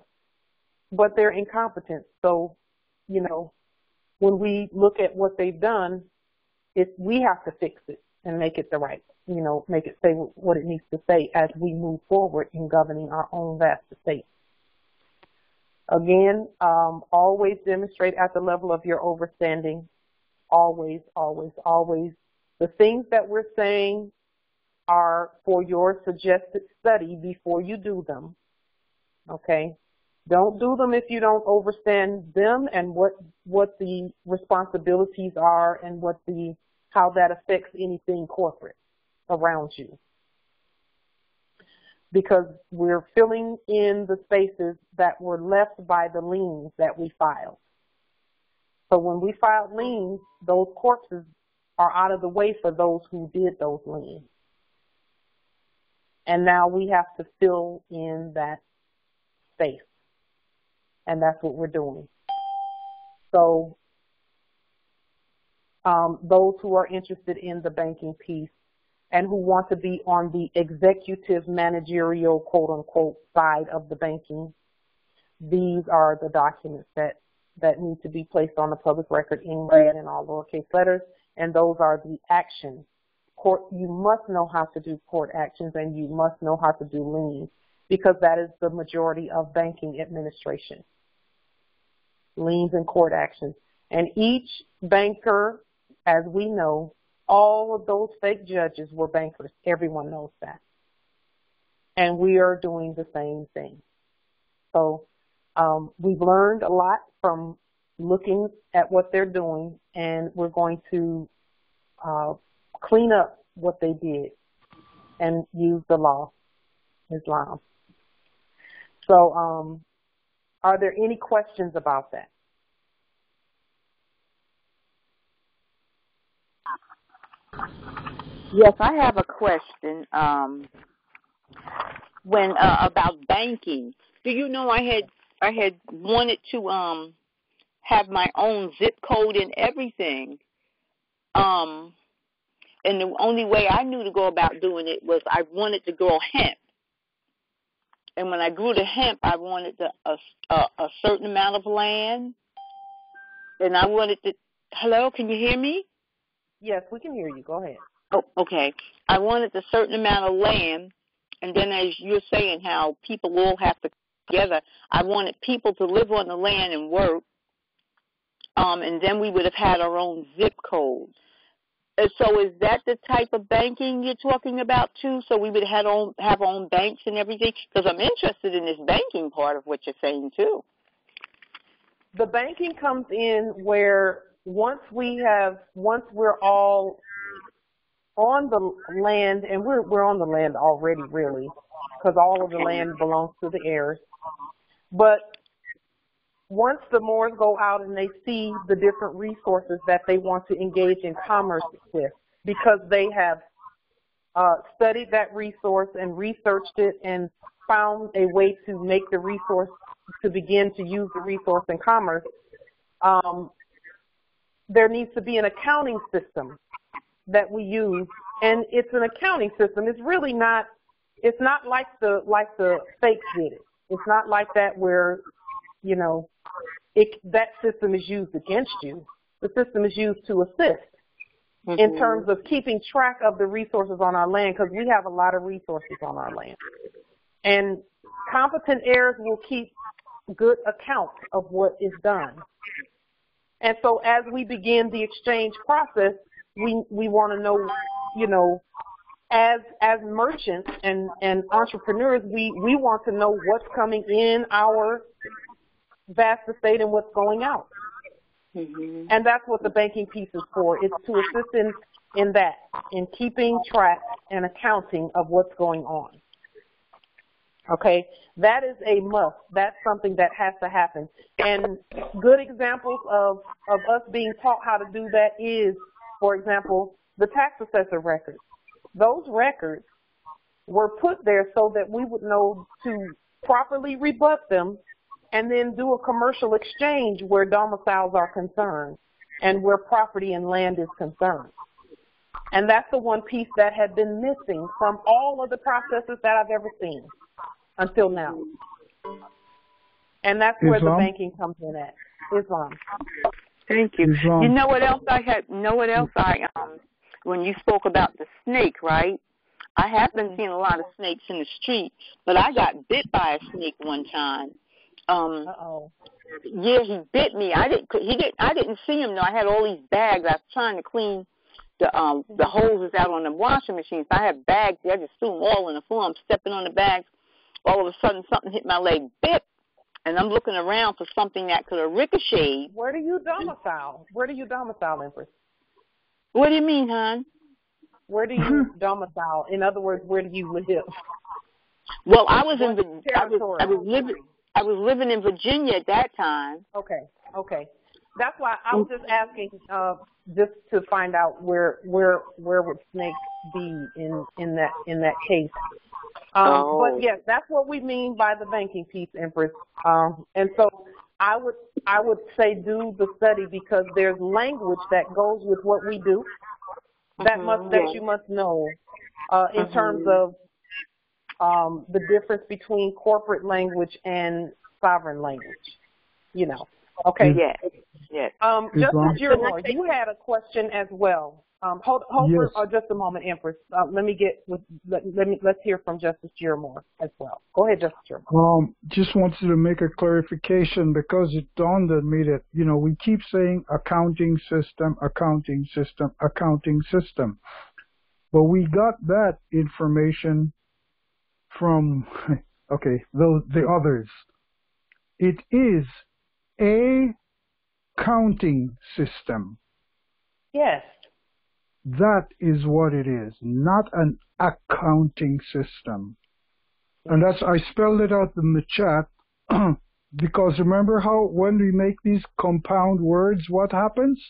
but they're incompetent. So you know, when we look at what they've done, it, we have to fix it and make it the right, you know, make it say what it needs to say as we move forward in governing our own vast state. Again, um, always demonstrate at the level of your overstanding. Always, always, always. The things that we're saying are for your suggested study before you do them. Okay? Don't do them if you don't understand them and what what the responsibilities are and what the how that affects anything corporate around you. Because we're filling in the spaces that were left by the liens that we filed. So when we filed liens, those corpses are out of the way for those who did those liens. And now we have to fill in that space and that's what we're doing. So um, those who are interested in the banking piece and who want to be on the executive managerial quote unquote side of the banking, these are the documents that, that need to be placed on the public record in red and all lowercase letters, and those are the actions. Court, you must know how to do court actions and you must know how to do liens because that is the majority of banking administration liens and court actions. And each banker, as we know, all of those fake judges were bankers. Everyone knows that. And we are doing the same thing. So um, we've learned a lot from looking at what they're doing, and we're going to uh, clean up what they did and use the law, Islam. So, um, are there any questions about that? Yes, I have a question. Um, when uh, about banking, do you know I had I had wanted to um have my own zip code and everything. Um, and the only way I knew to go about doing it was I wanted to grow hemp. And when I grew the hemp, I wanted the, a, a, a certain amount of land. And I wanted to. Hello, can you hear me? Yes, we can hear you. Go ahead. Oh, okay. I wanted a certain amount of land, and then as you're saying how people all have to together, I wanted people to live on the land and work, um, and then we would have had our own zip code. And so is that the type of banking you're talking about too? So we would have own have own banks and everything? Because I'm interested in this banking part of what you're saying too. The banking comes in where once we have once we're all on the land, and we're we're on the land already, really, because all of the land belongs to the heirs. But once the Moors go out and they see the different resources that they want to engage in commerce with, because they have uh, studied that resource and researched it and found a way to make the resource to begin to use the resource in commerce, um, there needs to be an accounting system that we use, and it's an accounting system. It's really not. It's not like the like the fakes did it. It's not like that where, you know, it, that system is used against you. The system is used to assist mm-hmm. in terms of keeping track of the resources on our land because we have a lot of resources on our land. And competent heirs will keep good account of what is done. And so as we begin the exchange process, we, we want to know, you know, as as merchants and and entrepreneurs, we we want to know what's coming in our vast estate and what's going out. Mm-hmm. And that's what the banking piece is for. It's to assist in in that, in keeping track and accounting of what's going on. Okay, that is a must. That's something that has to happen. And good examples of of us being taught how to do that is, for example, the tax assessor records those records were put there so that we would know to properly rebut them and then do a commercial exchange where domiciles are concerned and where property and land is concerned. And that's the one piece that had been missing from all of the processes that I've ever seen until now. And that's where the banking comes in at. Islam. Thank you. Islam. You know what else I had? Know what else I um when you spoke about the snake, right? I have been seeing a lot of snakes in the street, but I got bit by a snake one time. Um Uh-oh. Yeah, he bit me. I didn't he didn't I didn't see him though. I had all these bags. I was trying to clean the um the hoses out on the washing machine. So I had bags. I just threw them all in the floor. I'm stepping on the bags. All of a sudden something hit my leg. Bit and I'm looking around for something that could have ricocheted. Where do you domicile? Where do you domicile, Empress? What do you mean, hon? Where do you [laughs] domicile? In other words, where do you live? Well, I was in I was, I was living I was living in Virginia at that time. Okay, okay. That's why I was just asking, uh, just to find out where where where would snake be in in that in that case. Um, oh. But yes, that's what we mean by the banking piece, Empress. Um, and so I would I would say do the study because there's language that goes with what we do that mm-hmm, must that you must know uh, in mm-hmm. terms of um, the difference between corporate language and sovereign language. You know. Okay. Yes. Yes. Um, Justice Giroir, you had a question as well. Um, hold hold yes. for uh, just a moment, Empress. Uh, let me get with let, let me let's hear from Justice Giramore as well. Go ahead, Justice Giramore. Um, just wanted to make a clarification because it dawned on me that you know we keep saying accounting system, accounting system, accounting system, but we got that information from [laughs] okay those the others. It is a counting system. Yes. That is what it is, not an accounting system. And that's, I spelled it out in the chat [clears throat] because remember how when we make these compound words, what happens?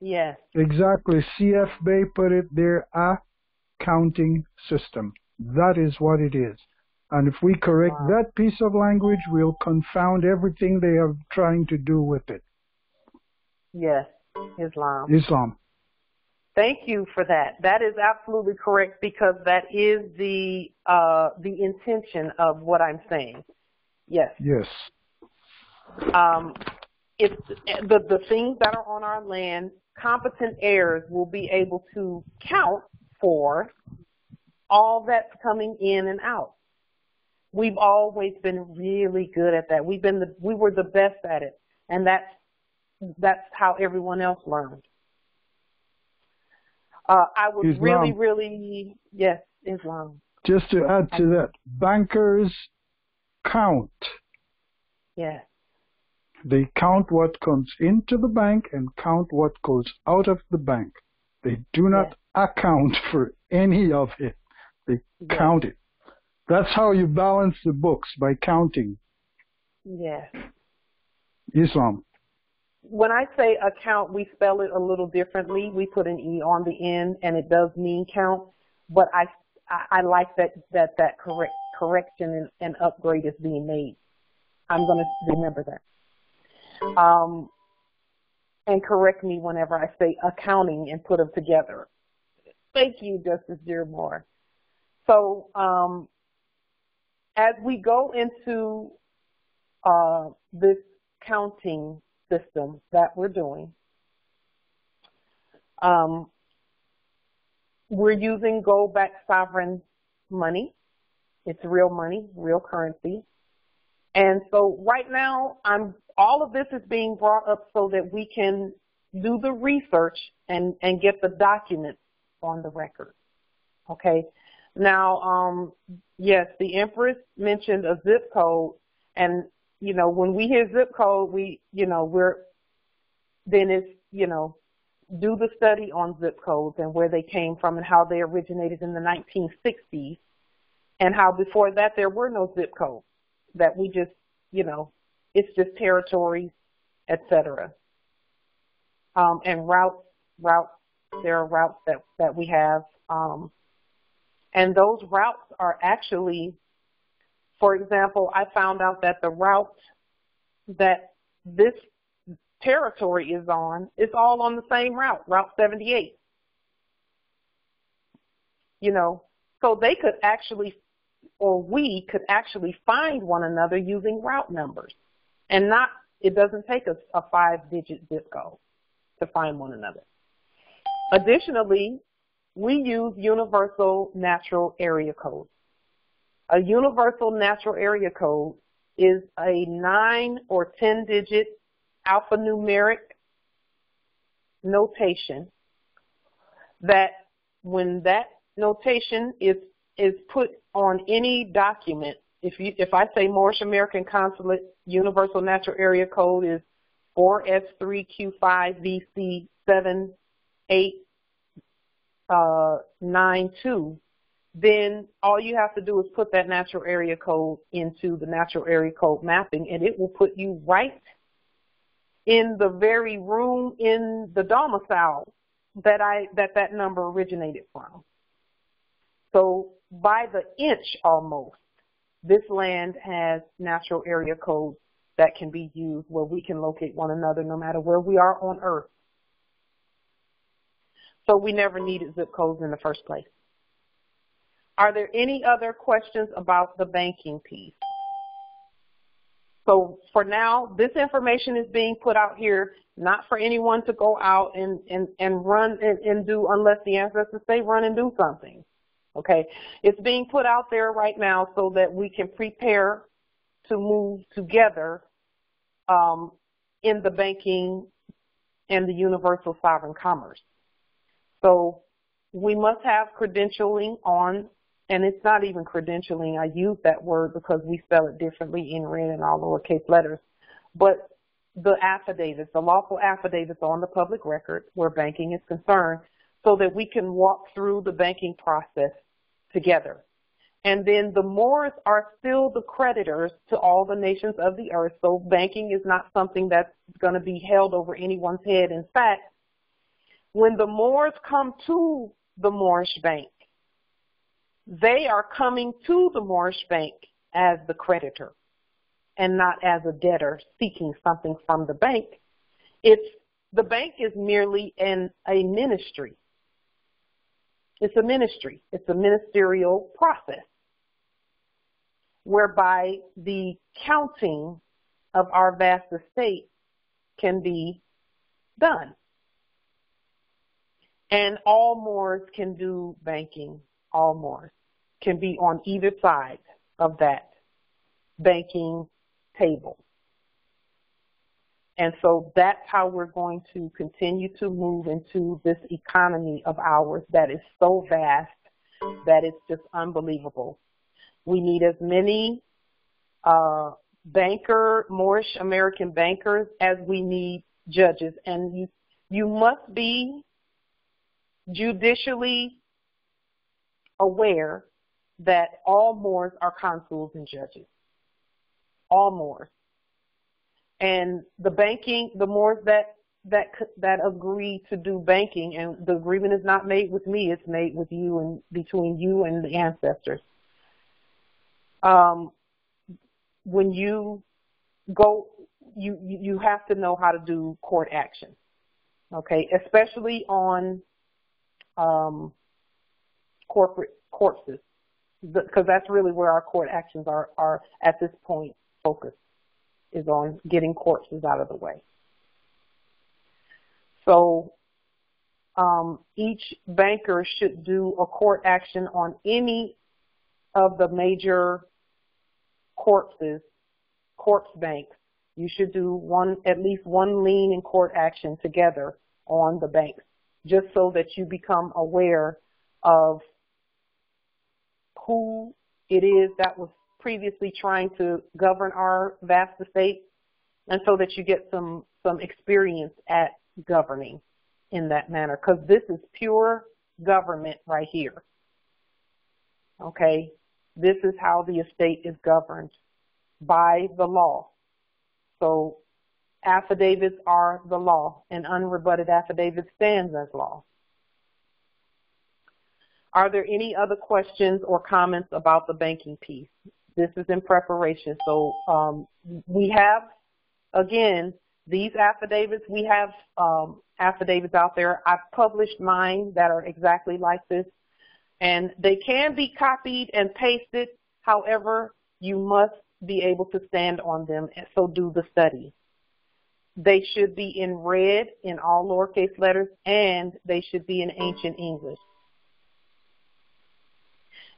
Yes. Exactly. CF Bay put it there, a counting system. That is what it is. And if we correct wow. that piece of language, we'll confound everything they are trying to do with it. Yes, Islam. Islam. Thank you for that. That is absolutely correct because that is the uh, the intention of what I'm saying. Yes. Yes. Um, it's the the things that are on our land. Competent heirs will be able to count for all that's coming in and out. We've always been really good at that. We've been the we were the best at it, and that's that's how everyone else learned. Uh, I would Islam. really, really, yes, Islam. Just to add to that, bankers count. Yes. They count what comes into the bank and count what goes out of the bank. They do not yes. account for any of it. They yes. count it. That's how you balance the books by counting. Yes. Islam when I say account, we spell it a little differently. We put an e on the end, and it does mean count. But I I, I like that that that correct correction and, and upgrade is being made. I'm going to remember that. Um, and correct me whenever I say accounting and put them together. Thank you, Justice Dearmore. So um, as we go into uh, this counting system that we're doing. Um, we're using gold-backed sovereign money. It's real money, real currency. And so right now, I'm all of this is being brought up so that we can do the research and, and get the documents on the record. Okay. Now, um, yes, the Empress mentioned a zip code, and you know, when we hear zip code, we, you know, we're, then it's, you know, do the study on zip codes and where they came from and how they originated in the 1960s and how before that there were no zip codes that we just, you know, it's just territories, etc. Um, and routes, routes, there are routes that, that we have. Um, and those routes are actually for example, I found out that the route that this territory is on is all on the same route, Route 78. You know, so they could actually, or we could actually find one another using route numbers. And not, it doesn't take us a five digit zip code to find one another. Additionally, we use universal natural area codes. A universal natural area code is a 9 or 10 digit alphanumeric notation that when that notation is is put on any document, if you if I say Moorish American Consulate Universal Natural Area Code is 4S3Q5VC7892, uh, then all you have to do is put that natural area code into the natural area code mapping and it will put you right in the very room in the domicile that I that that number originated from. So by the inch almost, this land has natural area codes that can be used where we can locate one another no matter where we are on earth. So we never needed zip codes in the first place. Are there any other questions about the banking piece? So for now, this information is being put out here, not for anyone to go out and, and, and run and, and do unless the ancestors say run and do something. Okay. It's being put out there right now so that we can prepare to move together um, in the banking and the universal sovereign commerce. So we must have credentialing on, and it's not even credentialing. I use that word because we spell it differently in red and all lowercase letters. But the affidavits, the lawful affidavits on the public record where banking is concerned, so that we can walk through the banking process together. And then the Moors are still the creditors to all the nations of the earth, so banking is not something that's going to be held over anyone's head. In fact, when the Moors come to the Moorish bank, they are coming to the Moorish bank as the creditor and not as a debtor seeking something from the bank. It's the bank is merely an a ministry. It's a ministry. It's a ministerial process whereby the counting of our vast estate can be done. And all Moors can do banking. All Moors can be on either side of that banking table. And so that's how we're going to continue to move into this economy of ours that is so vast that it's just unbelievable. We need as many uh, banker, Moorish American bankers as we need judges. And you, you must be judicially aware that all Moors are consuls and judges. All Moors. And the banking, the Moors that that that agree to do banking, and the agreement is not made with me; it's made with you and between you and the ancestors. Um, when you go, you you have to know how to do court action, okay? Especially on um, corporate corpses, because that's really where our court actions are, are at this point focused, is on getting corpses out of the way. So um, each banker should do a court action on any of the major corpses, corpse banks. You should do one, at least one lien and court action together on the banks just so that you become aware of who it is that was previously trying to govern our vast estate and so that you get some some experience at governing in that manner because this is pure government right here. Okay? This is how the estate is governed by the law. So affidavits are the law, and unrebutted affidavit stands as law. Are there any other questions or comments about the banking piece? This is in preparation. So um, we have, again, these affidavits. We have um, affidavits out there. I've published mine that are exactly like this. And they can be copied and pasted. However, you must be able to stand on them, and so do the study. They should be in red in all lowercase letters and they should be in ancient English.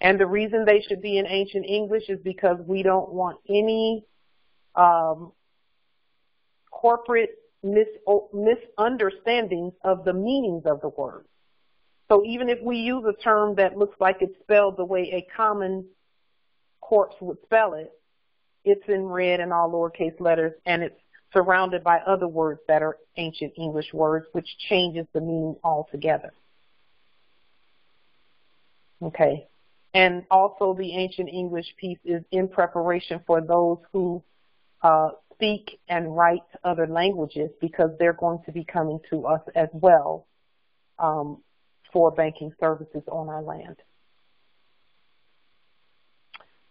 And the reason they should be in ancient English is because we don't want any um, corporate mis- misunderstandings of the meanings of the word. So even if we use a term that looks like it's spelled the way a common corpse would spell it, it's in red in all lowercase letters and it's surrounded by other words that are ancient English words, which changes the meaning altogether. Okay. And also the ancient English piece is in preparation for those who uh, speak and write other languages because they're going to be coming to us as well um, for banking services on our land.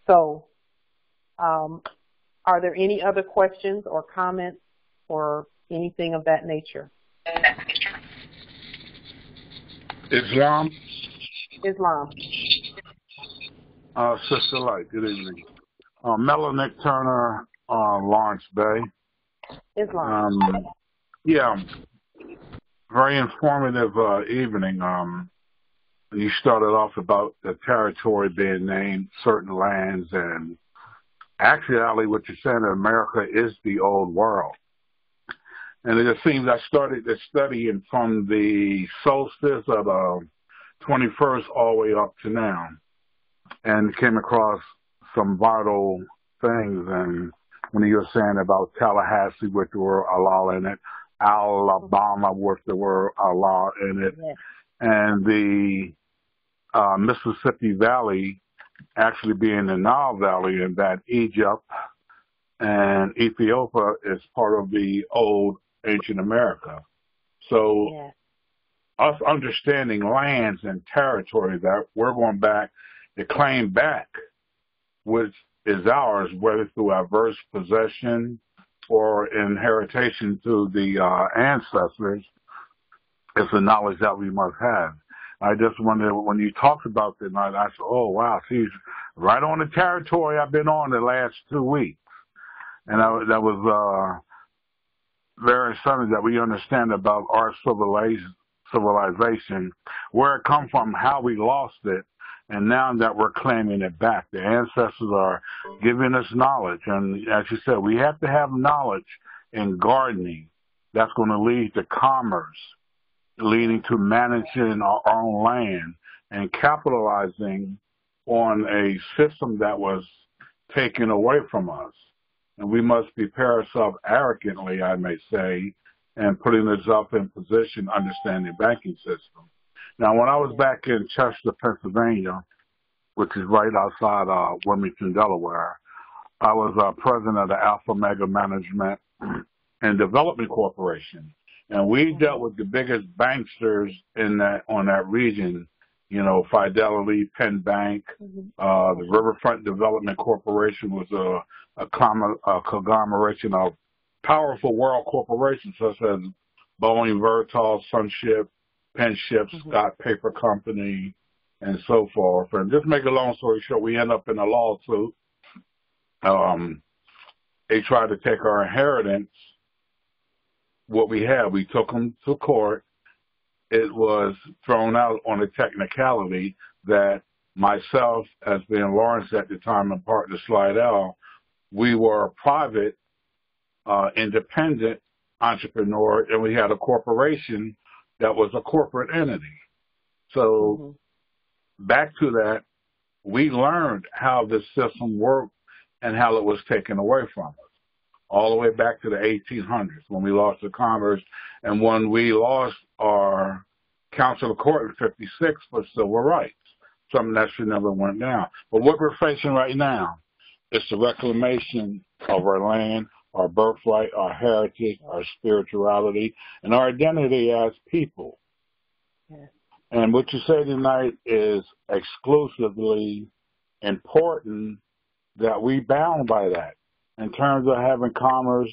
So um, are there any other questions or comments or anything of that nature? Islam. Islam. Uh, Sister Light, good evening. Uh, Melanick Turner, uh, Lawrence Bey. Islam. Um, yeah, very informative uh, evening. Um, you started off about the territory being named, certain lands, and actually, what you're saying, America is the old world. And it just seems I started the studying from the solstice of the 21st all the way up to now, and came across some vital things. And when you were saying about Tallahassee with the word Allah in it, Alabama with the word Allah in it, yes. and the uh, Mississippi Valley actually being the Nile Valley, and that Egypt and Ethiopia is part of the old ancient America. So yes. us understanding lands and territory that we're going back to claim back, which is ours, whether through adverse possession or inheritation through the uh, ancestors, is the knowledge that we must have. I just wonder when you talked about that night, I said, "Oh wow, she's right on the territory I've been on the last two weeks," and I, that was uh, very something that we understand about our civilization, civilization, where it come from, how we lost it, and now that we're claiming it back. The ancestors are giving us knowledge, and as you said, we have to have knowledge in gardening. That's going to lead to commerce leading to managing our own land and capitalizing on a system that was taken away from us. And we must prepare ourselves arrogantly, I may say, and putting ourselves in position, understanding banking system. Now, when I was back in Chester, Pennsylvania, which is right outside uh, Wilmington, Delaware, I was uh, president of the Alpha Mega Management and Development Corporation and we dealt with the biggest banksters in that on that region. You know, Fidelity, Penn Bank, mm-hmm. uh, the Riverfront Development Corporation was a, a, com- a conglomeration of powerful world corporations such as Boeing, Veritas, Sunship, Penship, mm-hmm. Scott Paper Company, and so forth. And just make a long story short, we end up in a lawsuit. Um, they tried to take our inheritance what we had. We took them to court. It was thrown out on a technicality that myself, as being Lawrence at the time and partner Slidell, we were a private, uh, independent entrepreneur, and we had a corporation that was a corporate entity. So mm-hmm. back to that, we learned how this system worked and how it was taken away from us all the way back to the 1800s when we lost the commerce and when we lost our council of court in 56 for civil rights, something that should never went down. But what we're facing right now is the reclamation of our land, our birthright, our heritage, our spirituality, and our identity as people. Yes. And what you say tonight is exclusively important that we bound by that in terms of having commerce.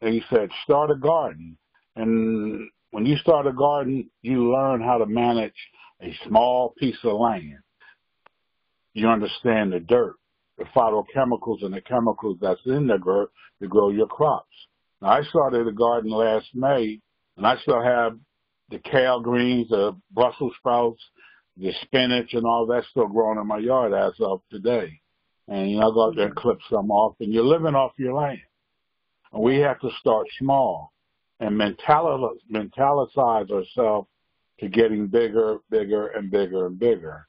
He said, start a garden. And when you start a garden, you learn how to manage a small piece of land. You understand the dirt, the phytochemicals and the chemicals that's in the dirt to grow your crops. Now, I started a garden last May, and I still have the kale greens, the Brussels sprouts, the spinach, and all that still growing in my yard as of today and you know go out there and clip some off, and you're living off your land. And we have to start small and mentalize, mentalitize ourselves to getting bigger, bigger, and bigger and bigger.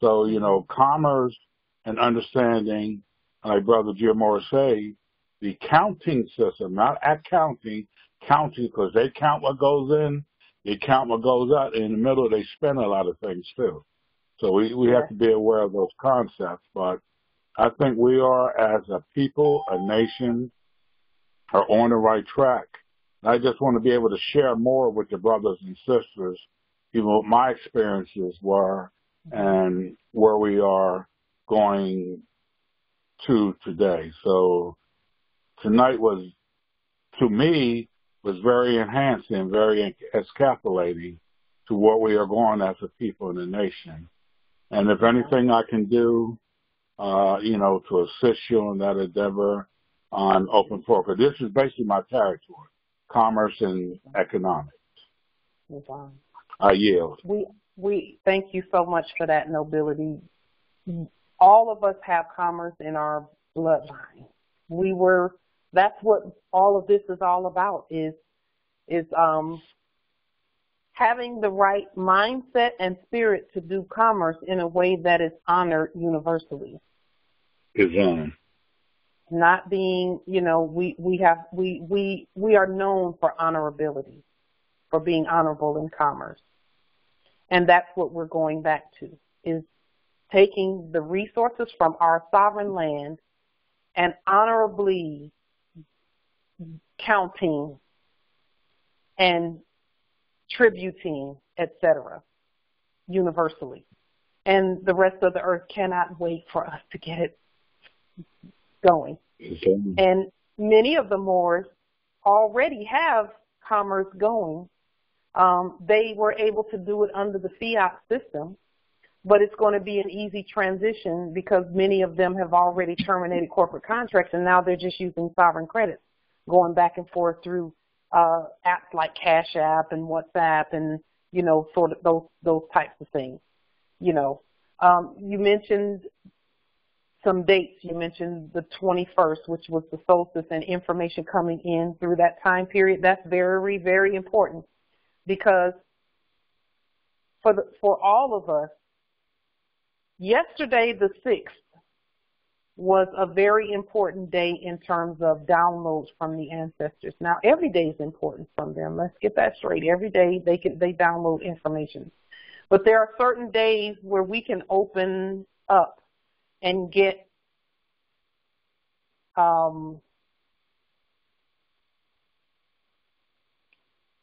So you know, commerce and understanding, like Brother Jim Moore say, the counting system, not accounting, counting because they count what goes in, they count what goes out. In the middle, they spend a lot of things too. So we we have to be aware of those concepts, but I think we are, as a people, a nation, are on the right track. I just want to be able to share more with the brothers and sisters, even what my experiences were and where we are going to today. So tonight was, to me, was very enhancing, very escapulating to where we are going as a people in the nation. And if anything I can do uh, you know, to assist you in that endeavor. on open because this is basically my territory, commerce and economics. Wow. I yield. We we thank you so much for that nobility. All of us have commerce in our bloodline. We were that's what all of this is all about is is um having the right mindset and spirit to do commerce in a way that is honored universally. Islam. Not being, you know, we, we have, we, we, we are known for honorability, for being honorable in commerce. And that's what we're going back to, is taking the resources from our sovereign land and honorably counting and tributing, etc., universally. And the rest of the earth cannot wait for us to get it going. Okay. And many of the Moors already have commerce going. Um, they were able to do it under the fiat system, but it's going to be an easy transition because many of them have already terminated corporate contracts and now they're just using sovereign credits, going back and forth through uh, apps like Cash App and WhatsApp and you know sort of those those types of things. You know, um, you mentioned some dates. You mentioned the 21st, which was the solstice, and information coming in through that time period. That's very very important because for the, for all of us, yesterday the 6th was a very important day in terms of downloads from the ancestors. Now every day is important from them. Let's get that straight. Every day they can they download information. But there are certain days where we can open up and get um,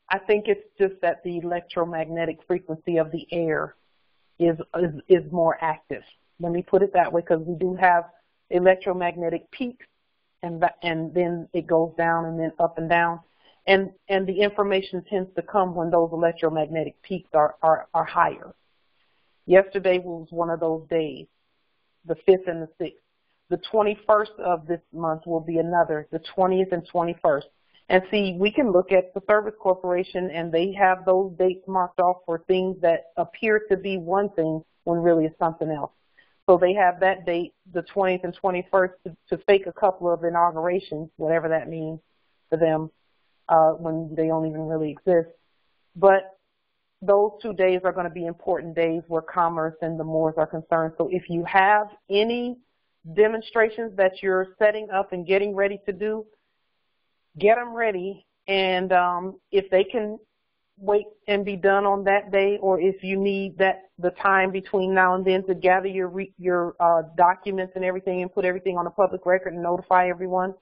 I think it's just that the electromagnetic frequency of the air is is, is more active. Let me put it that way because we do have electromagnetic peaks, and and then it goes down and then up and down, and and the information tends to come when those electromagnetic peaks are are, are higher. Yesterday was one of those days, the fifth and the sixth. The 21st of this month will be another, the 20th and 21st. And see, we can look at the Service Corporation and they have those dates marked off for things that appear to be one thing when really it's something else. So they have that date, the 20th and 21st, to, to fake a couple of inaugurations, whatever that means for them, uh, when they don't even really exist. But those two days are going to be important days where commerce and the Moors are concerned. So if you have any demonstrations that you're setting up and getting ready to do, get them ready. And um, if they can wait and be done on that day, or if you need that the time between now and then to gather your re- your uh, documents and everything and put everything on a public record and notify everyone,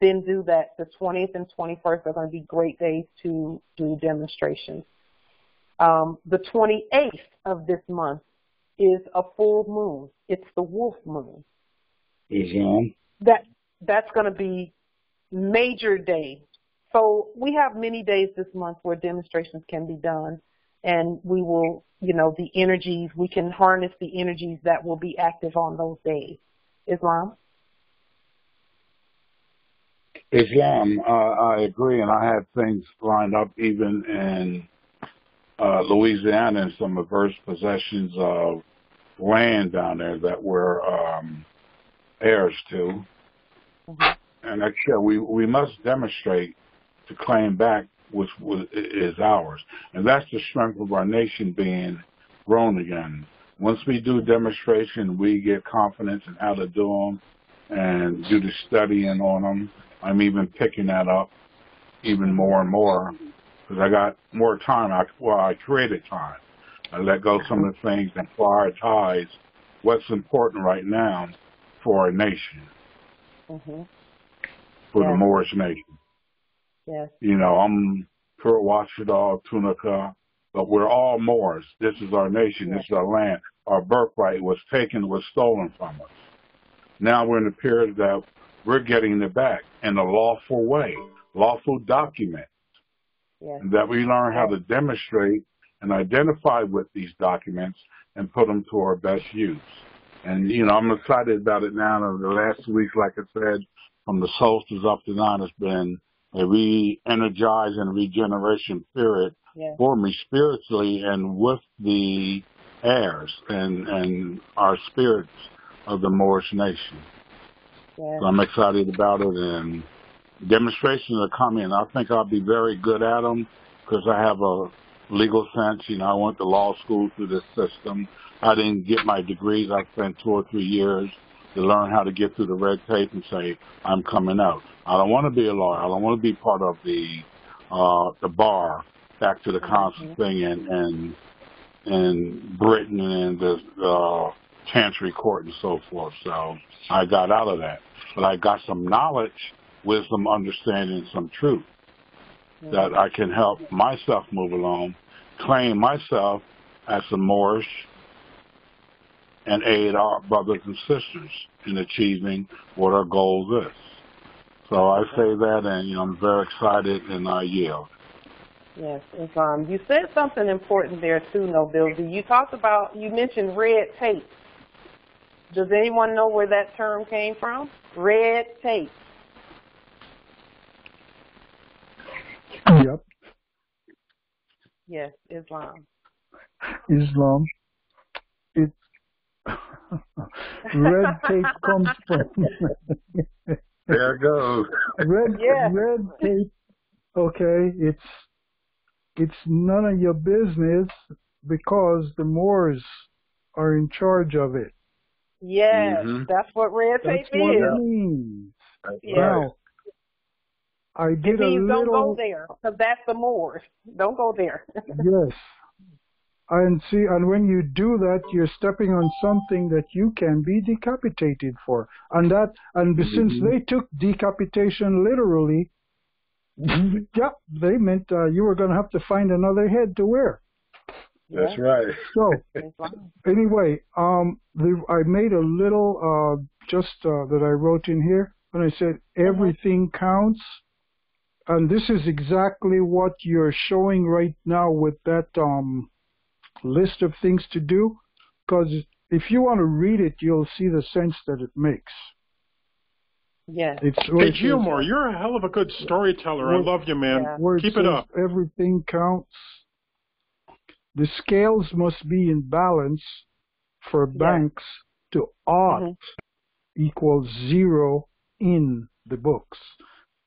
then do that. The 20th and 21st are going to be great days to do demonstrations. Um, the 28th of this month is a full moon. It's the wolf moon. Islam. That that's going to be major day so we have many days this month where demonstrations can be done, and we will, you know, the energies, we can harness the energies that will be active on those days. Islam? Islam, uh, I agree, and I have things lined up even in uh, Louisiana and some adverse possessions of land down there that we're um, heirs to. Mm-hmm. And actually, we we must demonstrate to claim back which was, is ours. And that's the strength of our nation being grown again. Once we do demonstration, we get confidence in how to do them and do the studying on them. I'm even picking that up even more and more because I got more time. I, well, I created time. I let go some of the things and prioritize what's important right now for our nation, mm-hmm. for yeah. the Moorish nation. Yes. You know, I'm Kurt Washington, Tunica, but we're all Moors. This is our nation. Yes. This is our land. Our birthright was taken, was stolen from us. Now we're in a period that we're getting it back in a lawful way, lawful document. Yes. That we learn how to demonstrate and identify with these documents and put them to our best use. And, you know, I'm excited about it now. The last week, like I said, from the solstice up to now has been a re-energize and regeneration period yeah. for me spiritually and with the heirs and, and our spirits of the Moorish nation. Yeah. So I'm excited about it and demonstrations are coming. I think I'll be very good at them because I have a legal sense. You know, I went to law school through this system. I didn't get my degrees. I spent two or three years to learn how to get through the red tape and say, I'm coming out. I don't want to be a lawyer. I don't want to be part of the uh, the bar back to the council mm-hmm. thing and and and Britain and the uh, chancery court and so forth. So I got out of that, but I got some knowledge, wisdom, understanding, some truth that I can help myself move along, claim myself as a Moorish and aid our brothers and sisters in achieving what our goal is. So I say that, and you know, I'm very excited, and I yield. Yes, Islam. Um, you said something important there too, Nobility. You talked about, you mentioned red tape. Does anyone know where that term came from? Red tape. Yep. Yes, Islam. Islam. It [laughs] red tape comes from. [laughs] there it goes. Red yeah. red tape. Okay, it's it's none of your business because the Moors are in charge of it. Yes, mm-hmm. that's what red tape that's what It means. Yes. Now, I did a little. Don't go there because that's the Moors. Don't go there. [laughs] yes, and see, and when you do that, you're stepping on something that you can be decapitated for. And that, and mm-hmm. since they took decapitation literally, yeah, they meant uh, you were going to have to find another head to wear. That's right. So, [laughs] anyway, um, the, I made a little uh, just uh, that I wrote in here, and I said uh-huh. everything counts. And this is exactly what you're showing right now with that um, list of things to do, because if you want to read it, you'll see the sense that it makes. Yeah. It's hey, Gilmore, you're a hell of a good storyteller. I love you, man. Yeah. Keep it up. Everything counts. The scales must be in balance for yeah. banks to ought mm-hmm. equals zero in the books,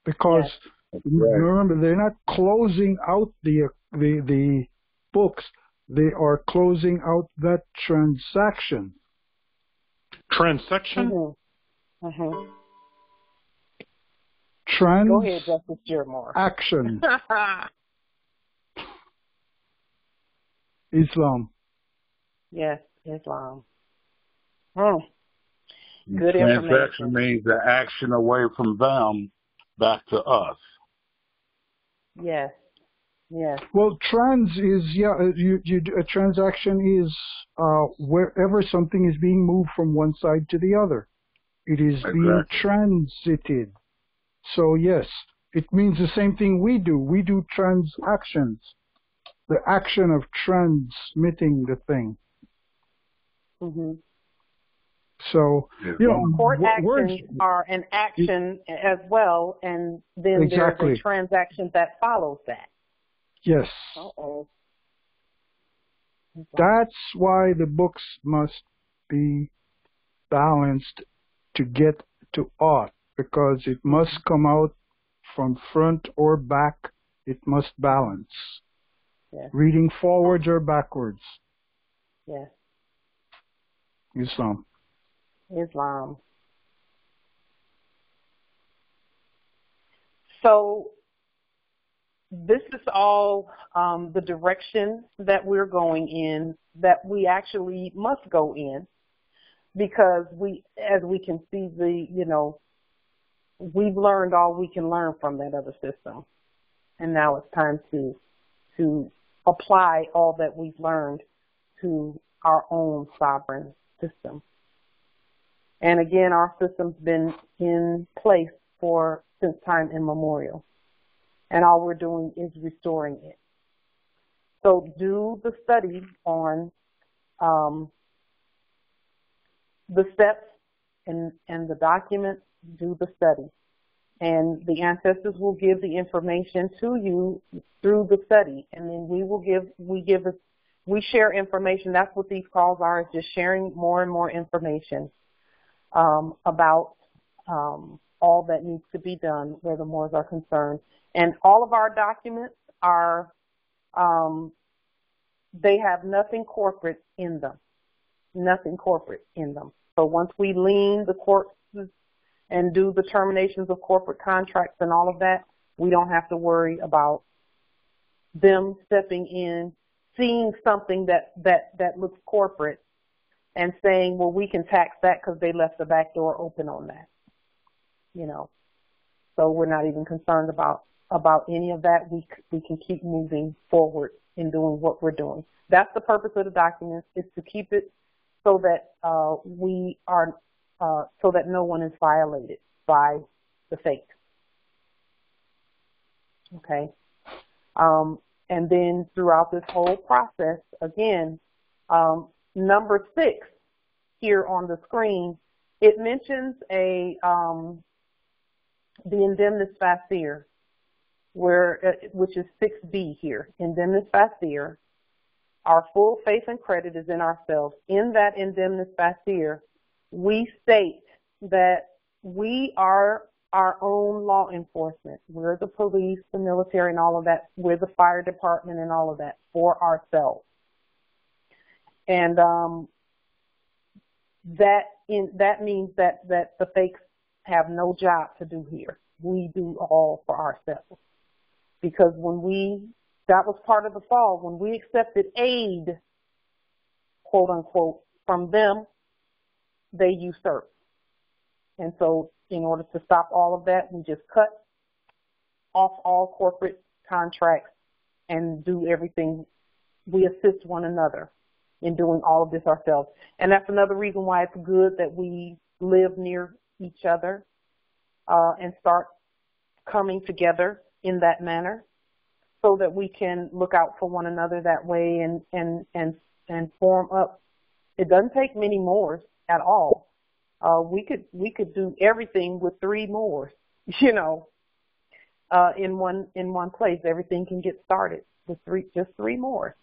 because yes. Remember they're not closing out the the the books they are closing out that transaction. Transaction? Mm-hmm. Mm-hmm. Trans Go ahead, Justice Jermore. Action. [laughs] Islam. Yes, Islam. Hmm. Good Transaction means the action away from them back to us. Yes. Yes. Well, trans is yeah. Uh, you, you a transaction is uh, wherever something is being moved from one side to the other. It is exactly. being transited. So yes, it means the same thing we do. We do transactions, the action of transmitting the thing. Mm-hmm. So you know, court actions are an action as well, and then exactly. there's a transaction that follows that. Yes. Uh-oh. That's why the books must be balanced to get to art, because it must mm-hmm. come out from front or back. It must balance. Yes. Reading forwards or backwards. Yes. Islam. Islam. So this is all um, the direction that we're going in, that we actually must go in, because we, as we can see, the you know, we've learned all we can learn from that other system, and now it's time to to apply all that we've learned to our own sovereign system. And again, our system's been in place for since time immemorial and all we're doing is restoring it. So do the study on um, the steps and, and the documents, do the study. and the ancestors will give the information to you through the study, and then we will give we give we share information. That's what these calls are, is just sharing more and more information um, about um, all that needs to be done where the Moors are concerned. And all of our documents are, um, they have nothing corporate in them, nothing corporate in them. So once we lien the corpses and do the terminations of corporate contracts and all of that, we don't have to worry about them stepping in, seeing something that, that, that looks corporate and saying, well, we can tax that because they left the back door open on that. You know, so we're not even concerned about about any of that. We we can keep moving forward in doing what we're doing. That's the purpose of the documents is to keep it so that uh, we are uh, so that no one is violated by the fake. Okay. Um, and then throughout this whole process, again, um, number six here on the screen, it mentions a um, the indemnis facere, where uh, which is 6b here, indemnis facere. Our full faith and credit is in ourselves. In that indemnis facere, we state that we are our own law enforcement. We're the police, the military, and all of that. We're the fire department and all of that for ourselves. And um, that in that means that that the fakes have no job to do here. We do all for ourselves. Because when we that was part of the fall, when we accepted aid, quote unquote, from them, they usurped. And so in order to stop all of that, we just cut off all corporate contracts and do everything. We assist one another in doing all of this ourselves. And that's another reason why it's good that we live near each other uh, and start coming together in that manner so that we can look out for one another that way and, and, and, and form up. It doesn't take many more at all. Uh, we could we could do everything with three more, [laughs] you know, uh, in one in one place. Everything can get started with three just three more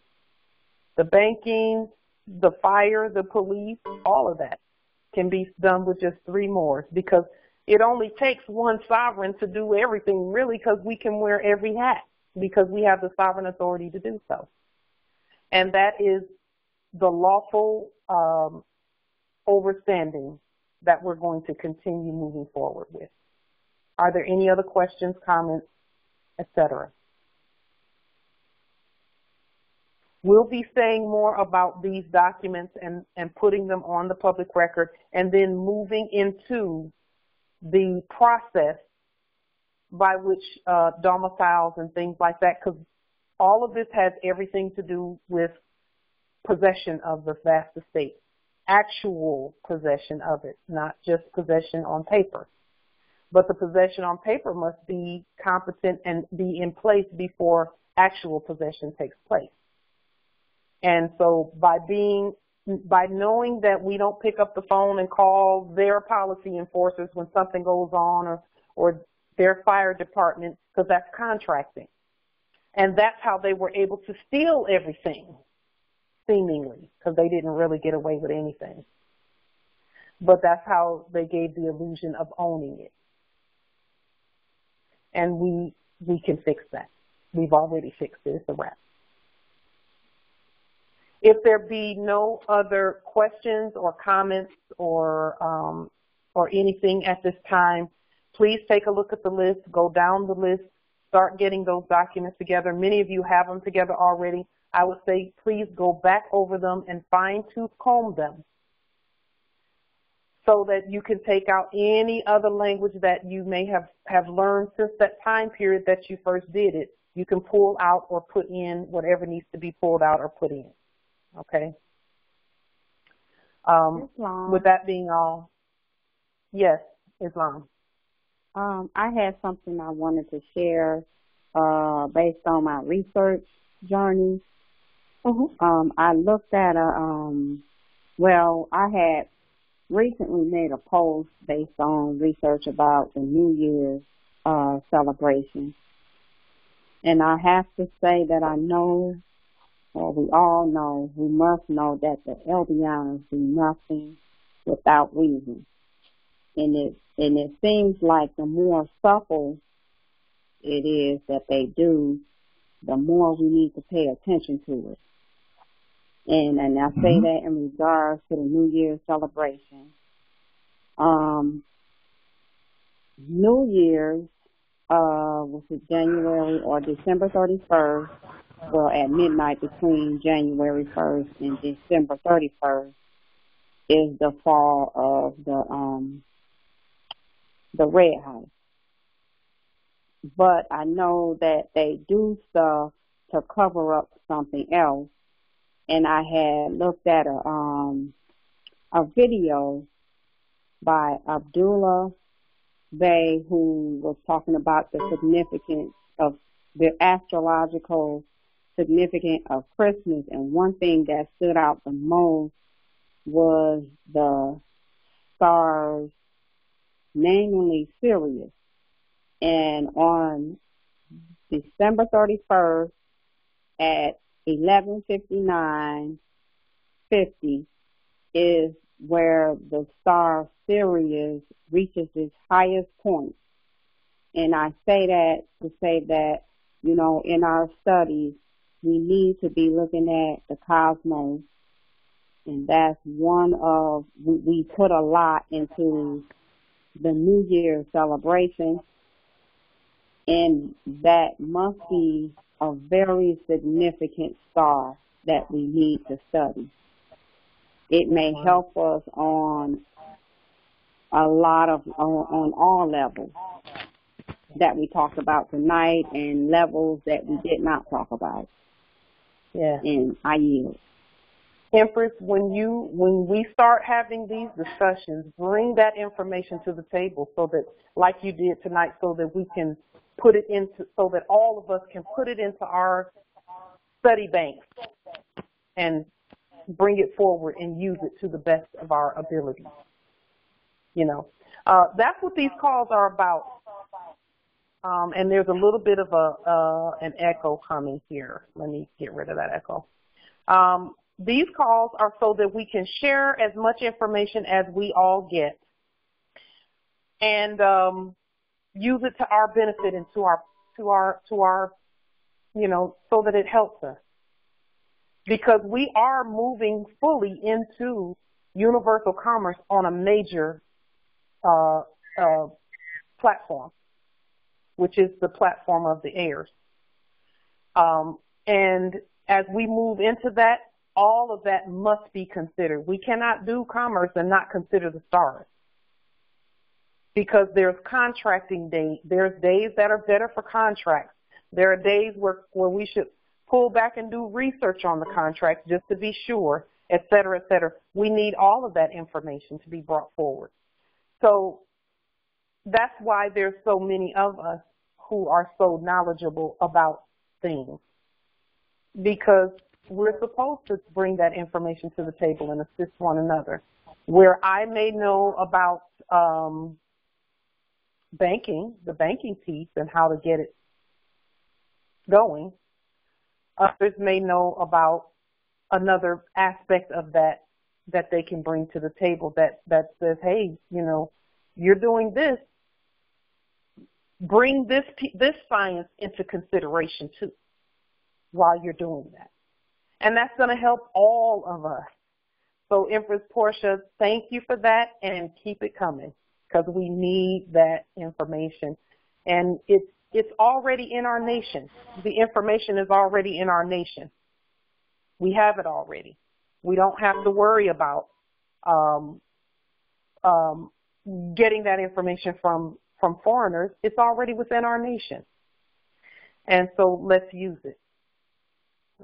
the banking, the fire, the police, all of that can be done with just three Moors because it only takes one sovereign to do everything really because we can wear every hat because we have the sovereign authority to do so. And that is the lawful um, overstanding that we're going to continue moving forward with. Are there any other questions, comments, etc.? We'll be saying more about these documents and, and putting them on the public record and then moving into the process by which uh, domiciles and things like that, because all of this has everything to do with possession of the vast estate, actual possession of it, not just possession on paper. But the possession on paper must be competent and be in place before actual possession takes place. And so by being, by knowing that we don't pick up the phone and call their policy enforcers when something goes on or, or their fire department, because that's contracting. And that's how they were able to steal everything, seemingly, because they didn't really get away with anything. But that's how they gave the illusion of owning it. And we, we can fix that. We've already fixed it. It's a wrap. If there be no other questions or comments or um, or anything at this time, please take a look at the list, go down the list, start getting those documents together. Many of you have them together already. I would say please go back over them and fine tooth comb them so that you can take out any other language that you may have, have learned since that time period that you first did it. You can pull out or put in whatever needs to be pulled out or put in. Okay. Um, Islam. With that being all, yes, Islam. Um, I had something I wanted to share uh, based on my research journey. Mm-hmm. Um, I looked at a, um, well, I had recently made a post based on research about the New Year's uh, celebration. And I have to say that I know, or we all know, we must know that the Eldianos do nothing without reason. And it, and it seems like the more supple it is that they do, the more we need to pay attention to it. And and I say mm-hmm. that in regards to the New Year's celebration. Um, New Year's, uh, was it January or December 31st? Well, at midnight between January 1st and December 31st is the fall of the um the Red House but I know that they do stuff to cover up something else. And I had looked at a um a video by Abdullah Bey who was talking about the significance of the astrological significance of Christmas and one thing that stood out the most was the stars namely Sirius and on December 31st at 11:59:50 is where the star Sirius reaches its highest point. And I say that to say that, you know, in our studies, we need to be looking at the cosmos. And that's one of, we, put a lot into the New Year celebration and that must be a very significant star that we need to study. It may help us on a lot of, on, on all levels that we talked about tonight and levels that we did not talk about. Yeah. And I yield. Empress, when you when we start having these discussions, bring that information to the table so that, like you did tonight, so that we can put it into so that all of us can put it into our study banks and bring it forward and use it to the best of our ability. You know, uh, that's what these calls are about. Um, and there's a little bit of a uh, an echo coming here. Let me get rid of that echo. Um, these calls are so that we can share as much information as we all get. And um, use it to our benefit and to our to our to our you know so that it helps us because we are moving fully into universal commerce on a major uh, uh, platform, which is the platform of the heirs. Um, and as we move into that, all of that must be considered. We cannot do commerce and not consider the stars because there's contracting days. There's days that are better for contracts. There are days where, where we should pull back and do research on the contract just to be sure, et cetera, et cetera. We need all of that information to be brought forward. So that's why there's so many of us who are so knowledgeable about things because we're supposed to bring that information to the table and assist one another. Where I may know about um, banking, the banking piece and how to get it going. Others may know about another aspect of that that they can bring to the table that, that says, hey, you know, you're doing this. Bring this, this science into consideration too while you're doing that. And that's going to help all of us. So Empress Portia, thank you for that and keep it coming because we need that information. And it's, it's already in our nation. The information is already in our nation. We have it already. We don't have to worry about um, um, getting that information from, from foreigners. It's already within our nation. And so let's use it.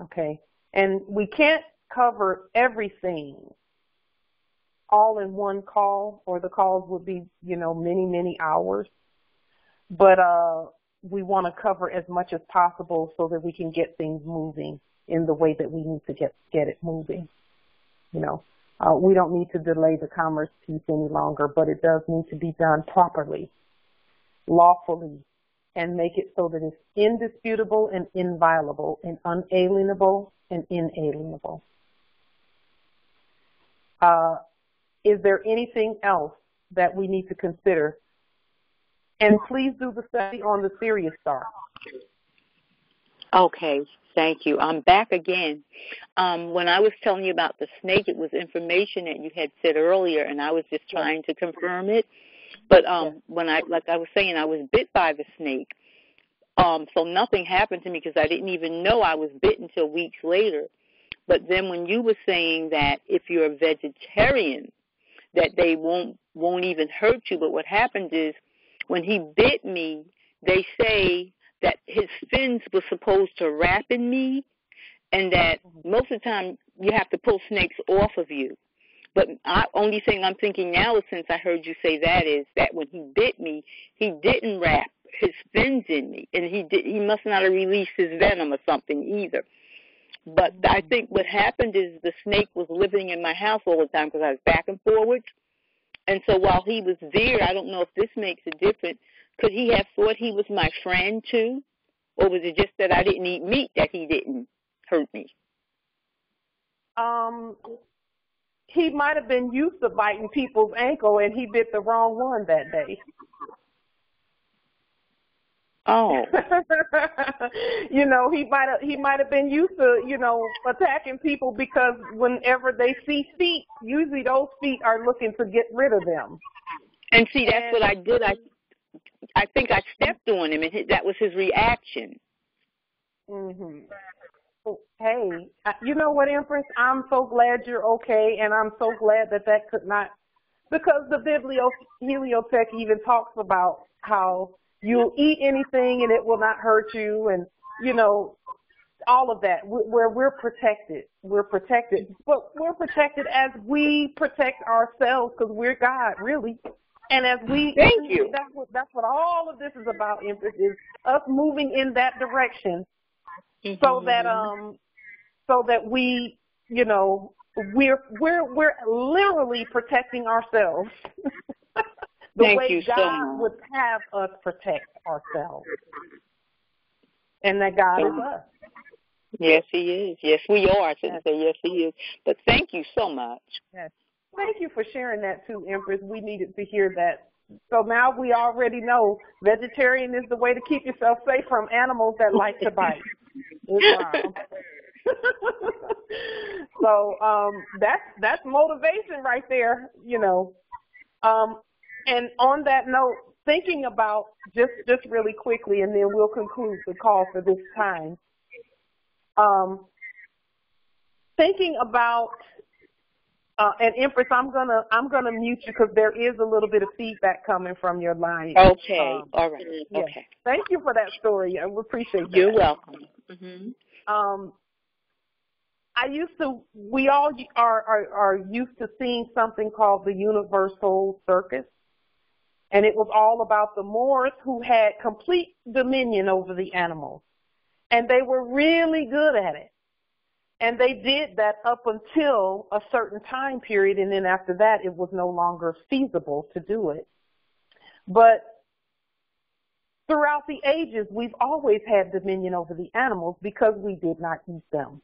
Okay. And we can't cover everything all in one call or the calls would be, you know, many, many hours. But uh, we want to cover as much as possible so that we can get things moving in the way that we need to get, get it moving. You know, uh, we don't need to delay the commerce piece any longer, but it does need to be done properly, lawfully, and make it so that it's indisputable and inviolable and unalienable and inalienable. Uh, is there anything else that we need to consider? And please do the study on the Sirius star. Okay, thank you. I'm back again. Um, when I was telling you about the snake, it was information that you had said earlier, and I was just trying to confirm it. But um, when I, like I was saying, I was bit by the snake. Um, so nothing happened to me because I didn't even know I was bit until weeks later. But then when you were saying that if you're a vegetarian, that they won't won't even hurt you, but what happens is when he bit me, they say that his fins were supposed to wrap in me, and that most of the time you have to pull snakes off of you. But I, only thing I'm thinking now is since I heard you say that is that when he bit me, he didn't wrap his fins in me, and he did. He must not have released his venom or something either. But I think what happened is the snake was living in my house all the time because I was back and forwards. And so while he was there, I don't know if this makes a difference. Could he have thought he was my friend too? Or was it just that I didn't eat meat that he didn't hurt me? Um, he might have been used to biting people's ankle and he bit the wrong one that day. Oh. [laughs] you know, he might have he might have been used to, you know, attacking people because whenever they see feet, usually those feet are looking to get rid of them. And see, that's and, what I did. I I think I stepped on him, and that was his reaction. Mhm. Hey, you know what, Empress? I'm so glad you're okay, and I'm so glad that that could not, because the Biblio Heliotech even talks about how You'll eat anything and it will not hurt you and, you know, all of that where we're protected. We're protected, but we're protected as we protect ourselves because we're God, really. And as we, thank you. That's what that's what all of this is about. Empress, is us moving in that direction, mm-hmm. so that um, so that we, you know, we're we're we're literally protecting ourselves. [laughs] the Thank way God so would have us protect ourselves. And that God is us. Yes, He is. Yes, we are. I shouldn't say yes, He is. But thank you so much. Yes. Thank you for sharing that too, Empress. We needed to hear that. So now we already know vegetarian is the way to keep yourself safe from animals that like to bite. [laughs] [laughs] so um, that's that's motivation right there, you know. Um, and on that note, thinking about just just really quickly, and then we'll conclude the call for this time. Um, thinking about uh, and Empress, I'm gonna I'm gonna mute you because there is a little bit of feedback coming from your line. Okay, um, all right. Yes. Okay. Thank you for that story. I appreciate that. You're welcome. Mm-hmm. Um, I used to. We all are, are are used to seeing something called the Universal Circus and it was all about the Moors who had complete dominion over the animals. And they were really good at it. And they did that up until a certain time period, and then after that, it was no longer feasible to do it. But throughout the ages, we've always had dominion over the animals because we did not eat them.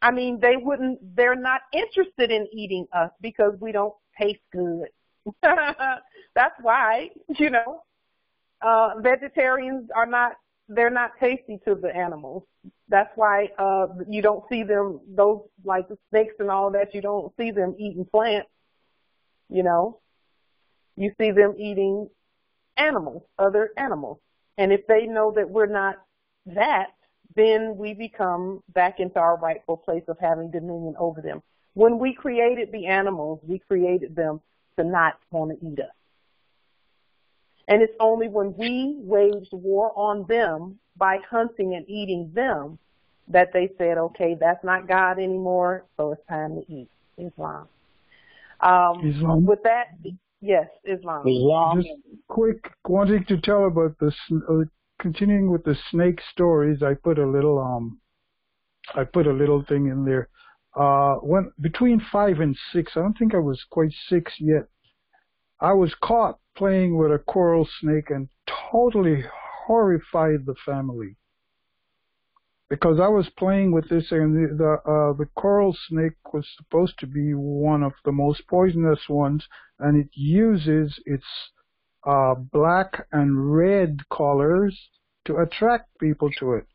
I mean, they wouldn't, they're not interested in eating us because we don't taste good [laughs] That's why, you know, uh, vegetarians are not, they're not tasty to the animals. That's why, uh, you don't see them, those like the snakes and all that, you don't see them eating plants, you know. You see them eating animals, other animals. And if they know that we're not that, then we become back into our rightful place of having dominion over them. When we created the animals, we created them to not want to eat us. And it's only when we waged war on them by hunting and eating them that they said, okay, that's not God anymore, so it's time to eat Islam. Um, Islam. With that, yes, Islam. Islam. Just quick, wanting to tell about the, uh, continuing with the snake stories, I put a little, um, I put a little thing in there uh, when between five and six, I don't think I was quite six yet. I was caught playing with a coral snake and totally horrified the family because I was playing with this and the the, uh, the coral snake was supposed to be one of the most poisonous ones, and it uses its uh, black and red colors to attract people to it.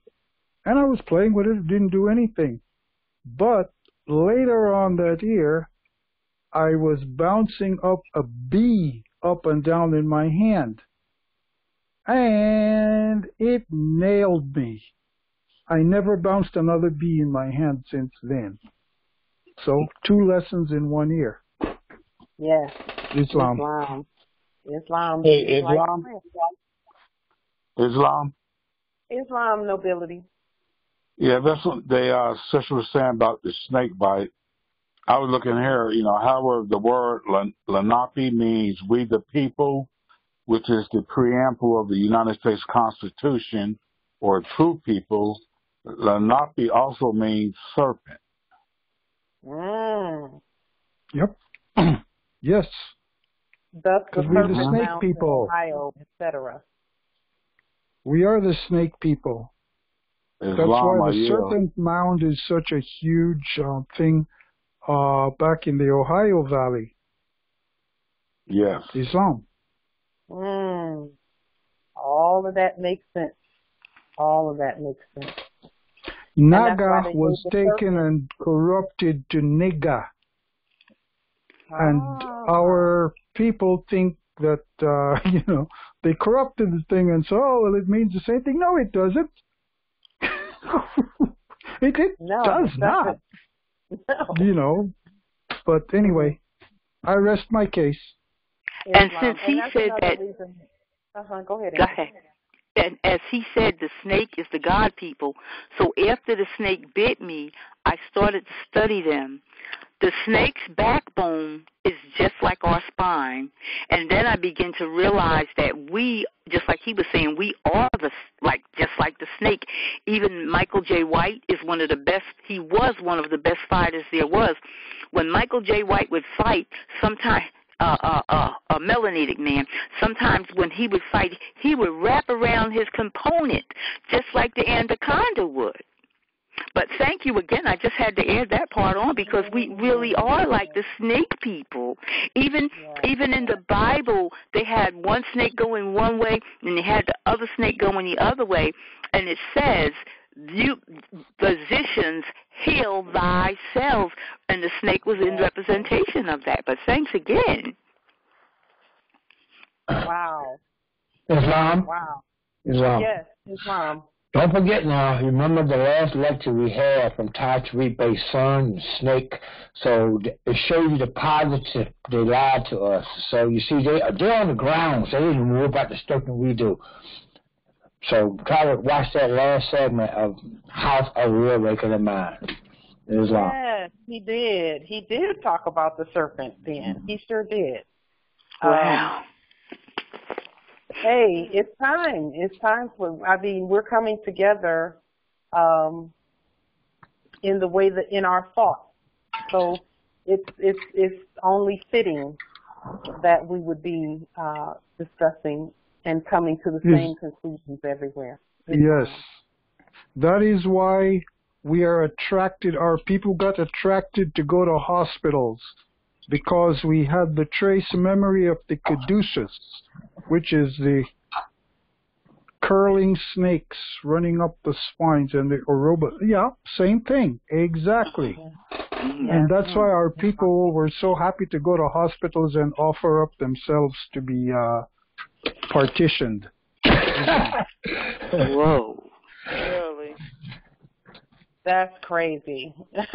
And I was playing with it, it didn't do anything. But later on that year, I was bouncing up a bee up and down in my hand. And it nailed me. I never bounced another bee in my hand since then. So two lessons in one year. Yes. Islam. Islam. Islam. Hey, Islam. Islam. Islam nobility. Yeah, that's what the uh, sister was saying about the snake bite. I was looking here, you know, however, the word Lenape means we the people, which is the preamble of the United States Constitution, or true people. Lenape also means serpent. Mm. Yep. [clears throat] yes. That's the we're the snake people. Ohio, etc. We are the snake people. That's why the serpent mound is such a huge uh, thing uh, back in the Ohio Valley. Yes. Islam. Mm. All of that makes sense. All of that makes sense. Naga was taken and corrupted to Niga. And ah. our people think that, uh, [laughs] you know, they corrupted the thing and so, oh, well, it means the same thing. No, it doesn't. [laughs] it, it no, does not. [laughs] No. You know, but anyway, I rest my case. And since he said that, uh-huh, go ahead. Go ahead. And as he said, the snake is the God people. So after the snake bit me, I started to study them. The snake's backbone is just like our spine. And then I begin to realize that we, just like he was saying, we are the, like, just like the snake. Even Michael Jai White is one of the best, he was one of the best fighters there was. When Michael Jai White would fight, sometimes uh, uh, uh, a melanated man. Sometimes when he would fight, he would wrap around his component just like the anaconda would. But thank you again. I just had to add that part on because we really are like the snake people. Even even in the Bible, they had one snake going one way and they had the other snake going the other way, and it says you physicians heal thyself. And the snake was in representation of that. But thanks again. Wow. Islam? Wow. Islam. Yes islam don't forget now, remember the last lecture we had from Tai Tarik son, snake. So it shows you the positive they lied to us. So you see, they, they're on the ground, so they didn't know about the stuff that we do. So try to watch that last segment of House of Real Awakening Mind. Islam. Yes, he did. He did talk about the serpent then. He sure did. Wow. Um, hey, it's time. It's time for I mean, we're coming together um in the way that in our thoughts. So it's it's it's only fitting that we would be uh discussing and coming to the yes. same conclusions everywhere. Yes. That is why we are attracted, our people got attracted to go to hospitals because we had the trace memory of the caduceus, which is the curling snakes running up the spines and the oroba. Yeah, same thing. Exactly. And that's why our people were so happy to go to hospitals and offer up themselves to be uh, partitioned. [laughs] Whoa. Really? That's crazy. [laughs]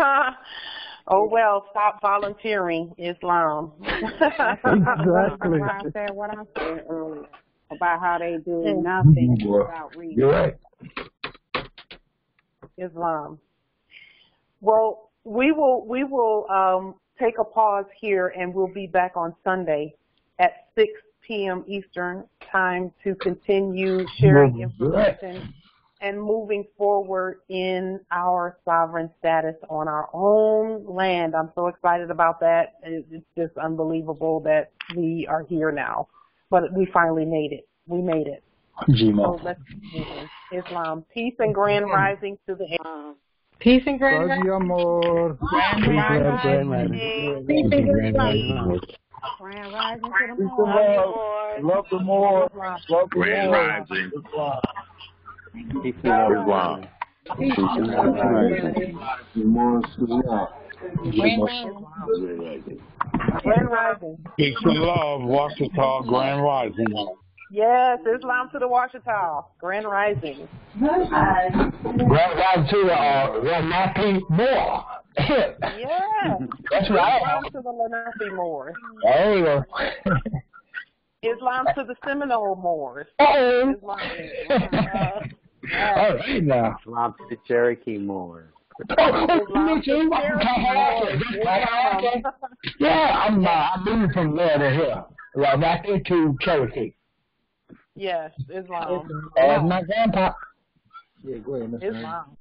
oh well, stop volunteering Islam. [laughs] exactly. I said what I said earlier about how they do mm-hmm. nothing without reading. You're right. Islam. Well, we will we will um, take a pause here, and we'll be back on Sunday at six p.m. Eastern time to continue sharing information and moving forward in our sovereign status on our own land. I'm so excited about that. It's just unbelievable that we are here now. but we finally made it. We made it. Gmo. So let's Islam. Peace and grand rising to the Um, Peace and grand Paz y rising. amor. Grand rising. Peace and grand rising. Grand rising to the Peace love. Love the more. Love the Grand. Rising. Peace and love. Islam. Peace and love. More Islam. Grand rising. Peace and love. Washitaw Grand Rising. Yes, Islam to the Washitaw. Grand rising. Grand Rising to the uh, Lenape Moor. Yeah. That's right. Islam to the Lenape Moors. There you go. Islam to the Seminole Moors. Uh-oh. Islam. Uh, All right now. Islam to the Cherokee Moor. Oh, oh, me too. Yeah, I'm uh, I'm moving from there to here. Right back into Cherokee. yes, Islam. As my grandpa. Yeah, go ahead. Miss Islam.